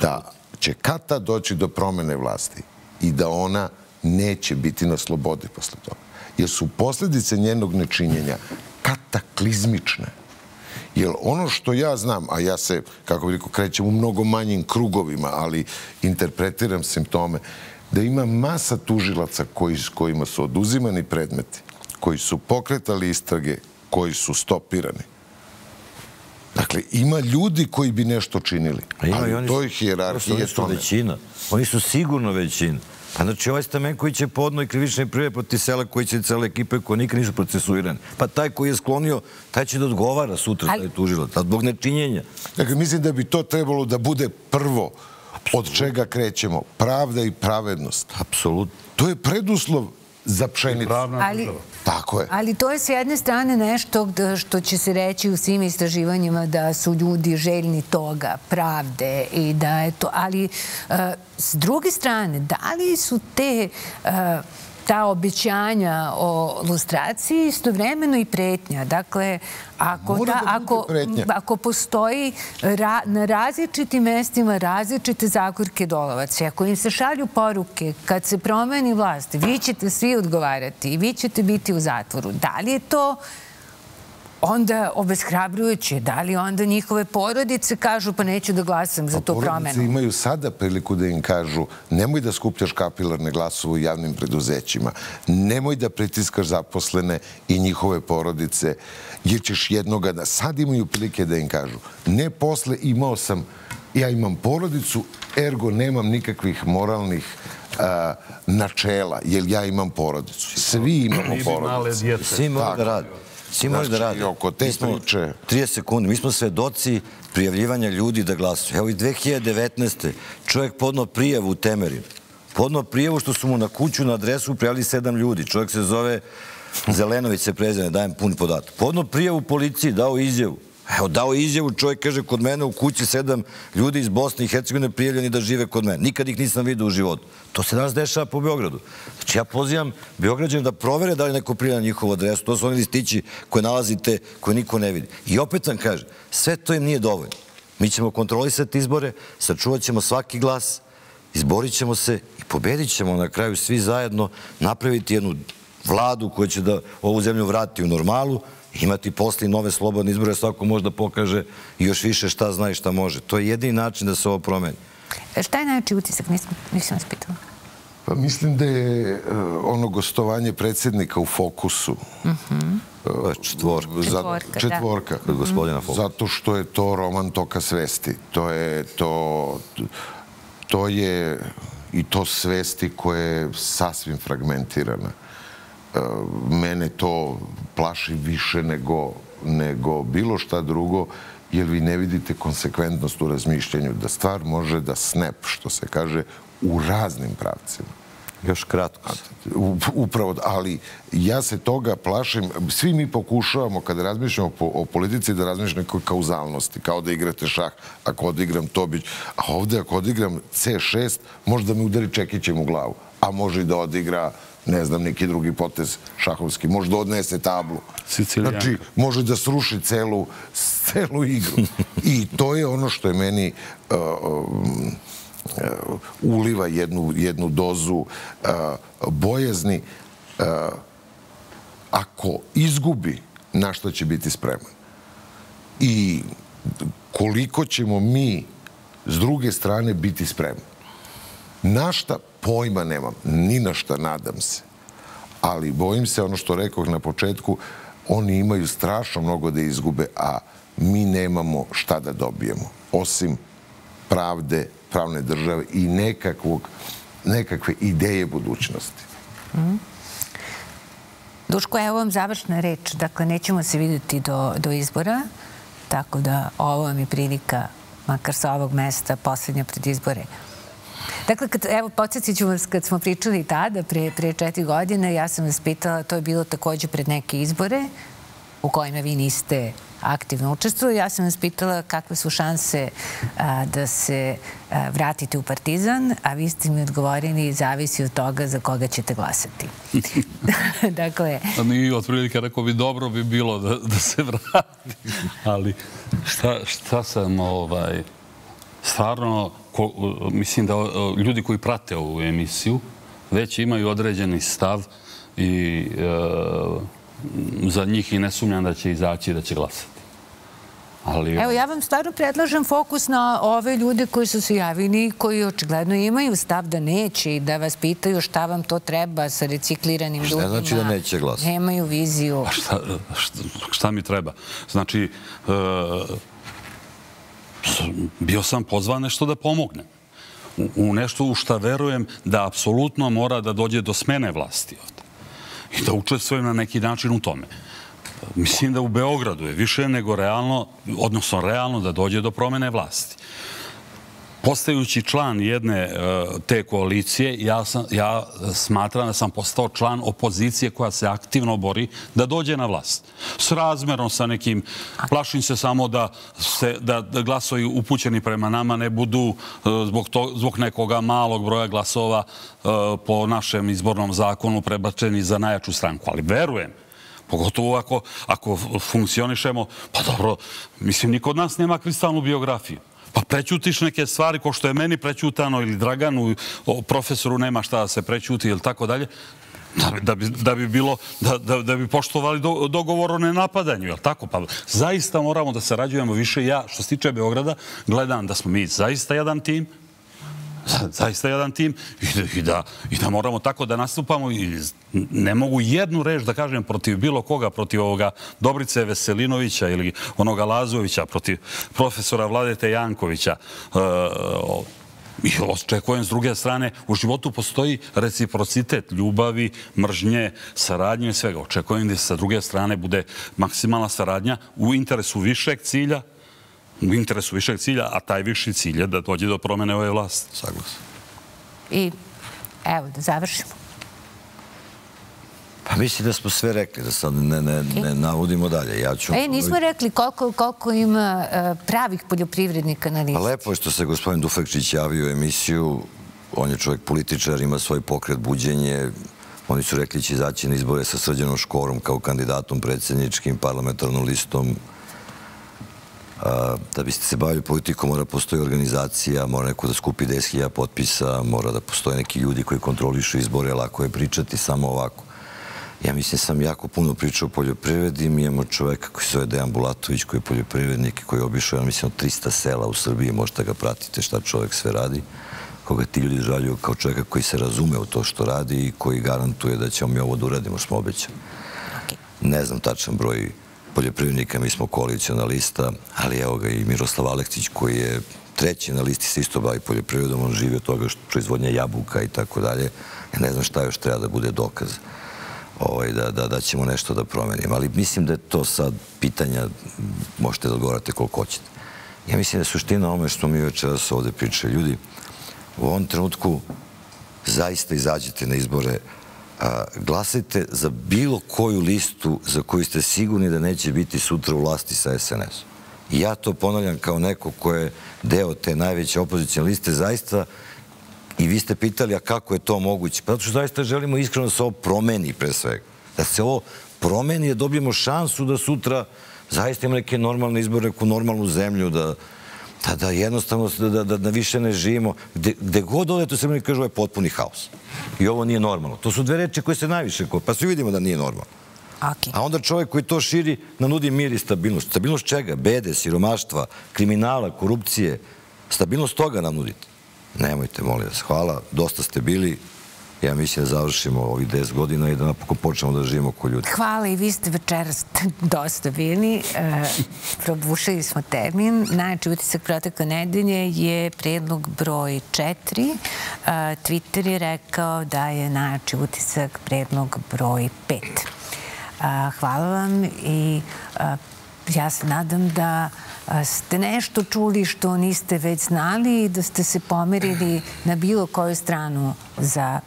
da će kata doći do promene vlasti i da ona neće biti na slobodi posle toga. Jer su posljedice njenog nečinjenja kataklizmične. Jer ono što ja znam, a ja se, kako bih rekao, krećem u mnogo manjim krugovima, ali interpretiram simptome, da ima masa tužilaca koji, s kojima su oduzimani predmeti, koji su pokretali istrage, koji su stopirani. Dakle, ima ljudi koji bi nešto činili, ali u toj hijerarhiji je to ne. Većina. Oni su sigurno većina. Pa znači ovaj stamen koji će podno i krivične prije proti sela koji će cele ekipe koji nikad nisu procesuirani. Pa taj koji je sklonio, taj će da odgovara sutra, taj tužilac, zbog nečinjenja. Dakle, mislim da bi to trebalo da bude prvo od čega krećemo. Pravda i pravednost. Apsolutno. To je preduslov za pšenicu. Ali, Tako je. Ali to je s jedne strane nešto što će se reći u svim istraživanjima da su ljudi željni toga, pravde i da je to... Ali eh, s druge strane, da li su te eh, ta običanja o lustraciji istovremeno i pretnja. Dakle, ako, ta, ako, ako postoji ra, na različitim mestima različite zagorke dolovac, ako im se šalju poruke kad se promeni vlast, vi ćete svi odgovarati i vi ćete biti u zatvoru. Da li je to onda obezhrabrujuće. Da li onda njihove porodice kažu pa neću da glasam za to promenu? Porodice imaju sada priliku da im kažu nemoj da skupljaš kapilarne glasove u javnim preduzećima, nemoj da pritiskaš zaposlene i njihove porodice, jer ćeš jednoga da sad imaju prilike da im kažu ne posle imao sam, ja imam porodicu, ergo nemam nikakvih moralnih načela, jer ja imam porodicu. Svi imamo porodicu. Svi da radi. Svi može da radi. Oko te priče. 30 sekundi. Mi smo svedoci prijavljivanja ljudi da glasuju. Evo i 2019. čovjek podno prijavu u Temerin. Podno prijavu što su mu na kuću, na adresu prijavili sedam ljudi. Čovjek se zove Zelenović se prezene, dajem pun podatak. Podno prijavu u policiji, dao izjavu. Evo, dao izjavu, čovjek kaže, kod mene u kući sedam ljudi iz Bosne i Hercegovine prijavljeni da žive kod mene. Nikad ih nisam vidio u životu. To se danas dešava po Beogradu. Znači, ja pozivam Beograđane da provere da li neko prijavlja njihovu adresu. To su oni listići koje nalazite, koje niko ne vidi. I opet vam kaže, sve to im nije dovoljno. Mi ćemo kontrolisati izbore, sačuvat ćemo svaki glas, izborit ćemo se i pobedit ćemo na kraju svi zajedno napraviti jednu vladu koja će da ovu zemlju vrati u normalu, imati posle nove slobodne izbore, svako može da pokaže još više šta zna i šta može. To je jedini način da se ovo promeni. E, šta je najveći utisak? Nisam vas pitala. Pa mislim da je e, ono gostovanje predsjednika u fokusu. Mhm. E, četvorka. Četvorka. Gospodina. Zato što je to roman toka svesti. To je to... To je i to svesti koje je sasvim fragmentirana. Mene to plaši više nego, nego bilo šta drugo, jer vi ne vidite konsekventnost u razmišljanju da stvar može da snap, što se kaže, u raznim pravcima. Još kratko. Upravo, ali ja se toga plašim. Svi mi pokušavamo, kada razmišljamo o politici, da razmišljamo nekoj kauzalnosti, kao da igrate šah, ako odigram Tobić. A ovde, ako odigram C6, možda mi udari Čekićem u glavu. A može i da odigra ne znam, neki drugi potez šahovski. Može da odnese tablu. Znači, može da sruši celu, celu igru. I to je ono što je meni uh, um, uh, uliva jednu, jednu dozu uh, bojazni. Uh, ako izgubi, na što će biti spreman? I koliko ćemo mi s druge strane biti spremni? Na šta pojma nemam, ni na šta nadam se. Ali bojim se, ono što rekao na početku, oni imaju strašno mnogo da izgube, a mi nemamo šta da dobijemo, osim pravde, pravne države i nekakvog, nekakve ideje budućnosti. Mm. Duško, evo vam završna reč. Dakle, nećemo se vidjeti do, do izbora, tako da ovo vam je prilika, makar sa ovog mesta, posljednja pred izbore, Dakle, kad, evo, podsjetit ću vas, kad smo pričali tada, prije, prije četiri godine, ja sam vas pitala, to je bilo također pred neke izbore, u kojima vi niste aktivno učestvuju. Ja sam vas pitala kakve su šanse a, da se a, vratite u Partizan, a vi ste mi odgovorili zavisi od toga za koga ćete glasati. [LAUGHS] [LAUGHS] dakle... I otprilike rekao bi dobro bi bilo da, da se vrati. Ali šta, šta sam ovaj stvarno, mislim da ljudi koji prate ovu emisiju već imaju određeni stav i e, za njih i ne sumnjam da će izaći i da će glasati. Ali... Evo, ja vam stvarno predlažem fokus na ove ljude koji su se javili, koji očigledno imaju stav da neće i da vas pitaju šta vam to treba sa recikliranim ljudima. Šta znači da neće glasati? Nemaju viziju. A šta, šta, mi treba? Znači, e, bio sam pozvan nešto da pomognem. U nešto u šta verujem da apsolutno mora da dođe do smene vlasti ovdje. I da učestvujem na neki način u tome. Mislim da u Beogradu je više nego realno, odnosno realno da dođe do promene vlasti postajući član jedne e, te koalicije, ja, sam, ja smatram da sam postao član opozicije koja se aktivno bori da dođe na vlast. S razmerom sa nekim, plašim se samo da, se, da, glasovi upućeni prema nama ne budu e, zbog, to, zbog nekoga malog broja glasova e, po našem izbornom zakonu prebačeni za najjaču stranku. Ali verujem, Pogotovo ako, ako funkcionišemo, pa dobro, mislim, niko od nas nema kristalnu biografiju. Pa prećutiš neke stvari ko što je meni prećutano ili Draganu, profesoru nema šta da se prećuti ili tako dalje, da bi, da bi bilo, da, da, da bi poštovali do, dogovor o nenapadanju, jel tako? Pa zaista moramo da sarađujemo više. Ja, što se tiče Beograda, gledam da smo mi zaista jedan tim, [LAUGHS] zaista jedan tim i da, i da moramo tako da nastupamo i ne mogu jednu reč da kažem protiv bilo koga, protiv ovoga Dobrice Veselinovića ili onoga Lazovića, protiv profesora Vladete Jankovića. E, I očekujem s druge strane, u životu postoji reciprocitet ljubavi, mržnje, saradnje i svega. Očekujem da sa druge strane bude maksimalna saradnja u interesu višeg cilja, u interesu višeg cilja, a taj viši cilj je da dođe do promene ove vlasti. Saglasan. I evo, da završimo. Pa mislim da smo sve rekli, da sad ne, ne, ne navodimo dalje. Ja ću... E, nismo rekli koliko, koliko ima e, pravih poljoprivrednika na listi. Pa lepo je što se gospodin Dufekčić javio u emisiju. On je čovjek političar, ima svoj pokret buđenje. Oni su rekli će izaći na izbore sa Srđanom Škorom kao kandidatom predsjedničkim parlamentarnom listom. Da biste se bavili politikom, mora postoji organizacija, mora neko da skupi 10.000 potpisa, mora da postoje neki ljudi koji kontrolišu izbore, lako je pričati samo ovako. Ja mislim, sam jako puno pričao o poljoprivredi. Mi imamo čoveka koji se zove Dejan Bulatović, koji je poljoprivrednik i koji je obišao, ja mislim, 300 sela u Srbiji. Možete ga pratite šta čovek sve radi. Koga ti ljudi žaljuju kao čoveka koji se razume u to što radi i koji garantuje da ćemo mi ovo da uradimo, smo obećali. Ne znam tačan broj poljoprivrednika, mi smo koalicijona lista, ali evo ga i Miroslav Aleksić koji je treći na listi se isto bavi poljoprivredom, on živi od toga što proizvodnja jabuka i tako dalje. Ja ne znam šta još treba da bude dokaz ovaj, da, da, da ćemo nešto da promenimo. Ali mislim da je to sad pitanja, možete da odgovarate koliko hoćete. Ja mislim da je suština ome što mi večeras ovde pričaju. Ljudi, u ovom trenutku zaista izađete na izbore, a, glasajte za bilo koju listu za koju ste sigurni da neće biti sutra u vlasti sa SNS-om. Ja to ponavljam kao neko ko je deo te najveće opozicijne liste, zaista I vi ste pitali, a kako je to moguće? Pa zato što zaista želimo iskreno da se ovo promeni pre svega. Da se ovo promeni, da dobijemo šansu da sutra zaista imamo neke normalne izbore, neku normalnu zemlju, da, da, da jednostavno da, da, da više ne živimo. Gde, gde god odete, se mi kažu, ovo je potpuni haos. I ovo nije normalno. To su dve reče koje se najviše, pa svi vidimo da nije normalno. Okay. A onda čovjek koji to širi nanudi mir i stabilnost. Stabilnost čega? Bede, siromaštva, kriminala, korupcije. Stabilnost toga nam nudite. Nemojte, molim vas. Hvala. Dosta ste bili. Ja mislim da završimo ovih 10 godina i da napokon počnemo da živimo ko ljudi. Hvala i vi ste večeras [LAUGHS] dosta bili. E, probušili smo termin. Najjači utisak proteka nedelje je predlog broj 4. E, Twitter je rekao da je najjači utisak predlog broj 5. E, hvala vam i e, ja se nadam da e, ste nešto čuli što niste već znali i da ste se pomerili na bilo koju stranu za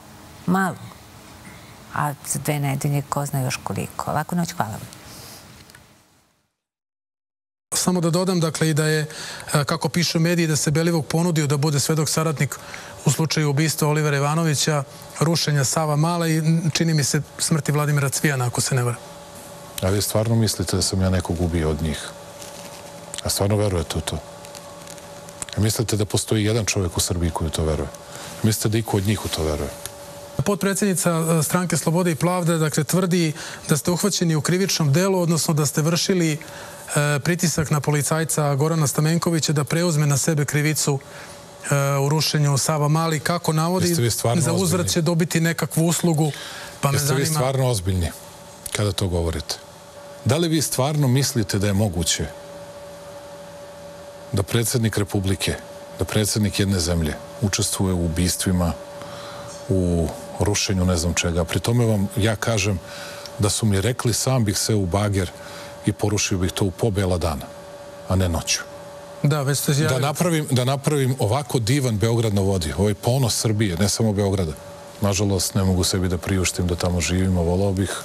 malo. A za dve nedelje ko zna još koliko. Lako noć, hvala vam. Samo da dodam, dakle, i da je, kako pišu mediji, da se Belivog ponudio da bude svedok saradnik u slučaju ubistva Olivera Ivanovića, rušenja Sava Mala i čini mi se smrti Vladimira Cvijana, ako se ne vara. A vi stvarno mislite da sam ja nekog ubio od njih? A stvarno verujete u to? A mislite da postoji jedan čovjek u Srbiji koji to veruje? Mislite da iko od njih u to veruje? Potpredsjednica e, stranke Slobode i Plavde dakle, tvrdi da ste uhvaćeni u krivičnom delu, odnosno da ste vršili e, pritisak na policajca Gorana Stamenkovića da preuzme na sebe krivicu e, u rušenju Sava Mali. Kako navodi, za uzvrat će dobiti nekakvu uslugu. Pa me Jeste zanima... vi stvarno ozbiljni kada to govorite? Da li vi stvarno mislite da je moguće da predsjednik Republike, da predsjednik jedne zemlje učestvuje u ubistvima, u rušenju ne znam čega. Pri tome vam ja kažem da su mi rekli sam bih se u bager i porušio bih to u pobjela dana, a ne noću. Da, već ste da napravim, da napravim ovako divan Beograd na vodi, ovaj ponos Srbije, ne samo Beograda. Nažalost, ne mogu sebi da priuštim da tamo živimo, volao bih.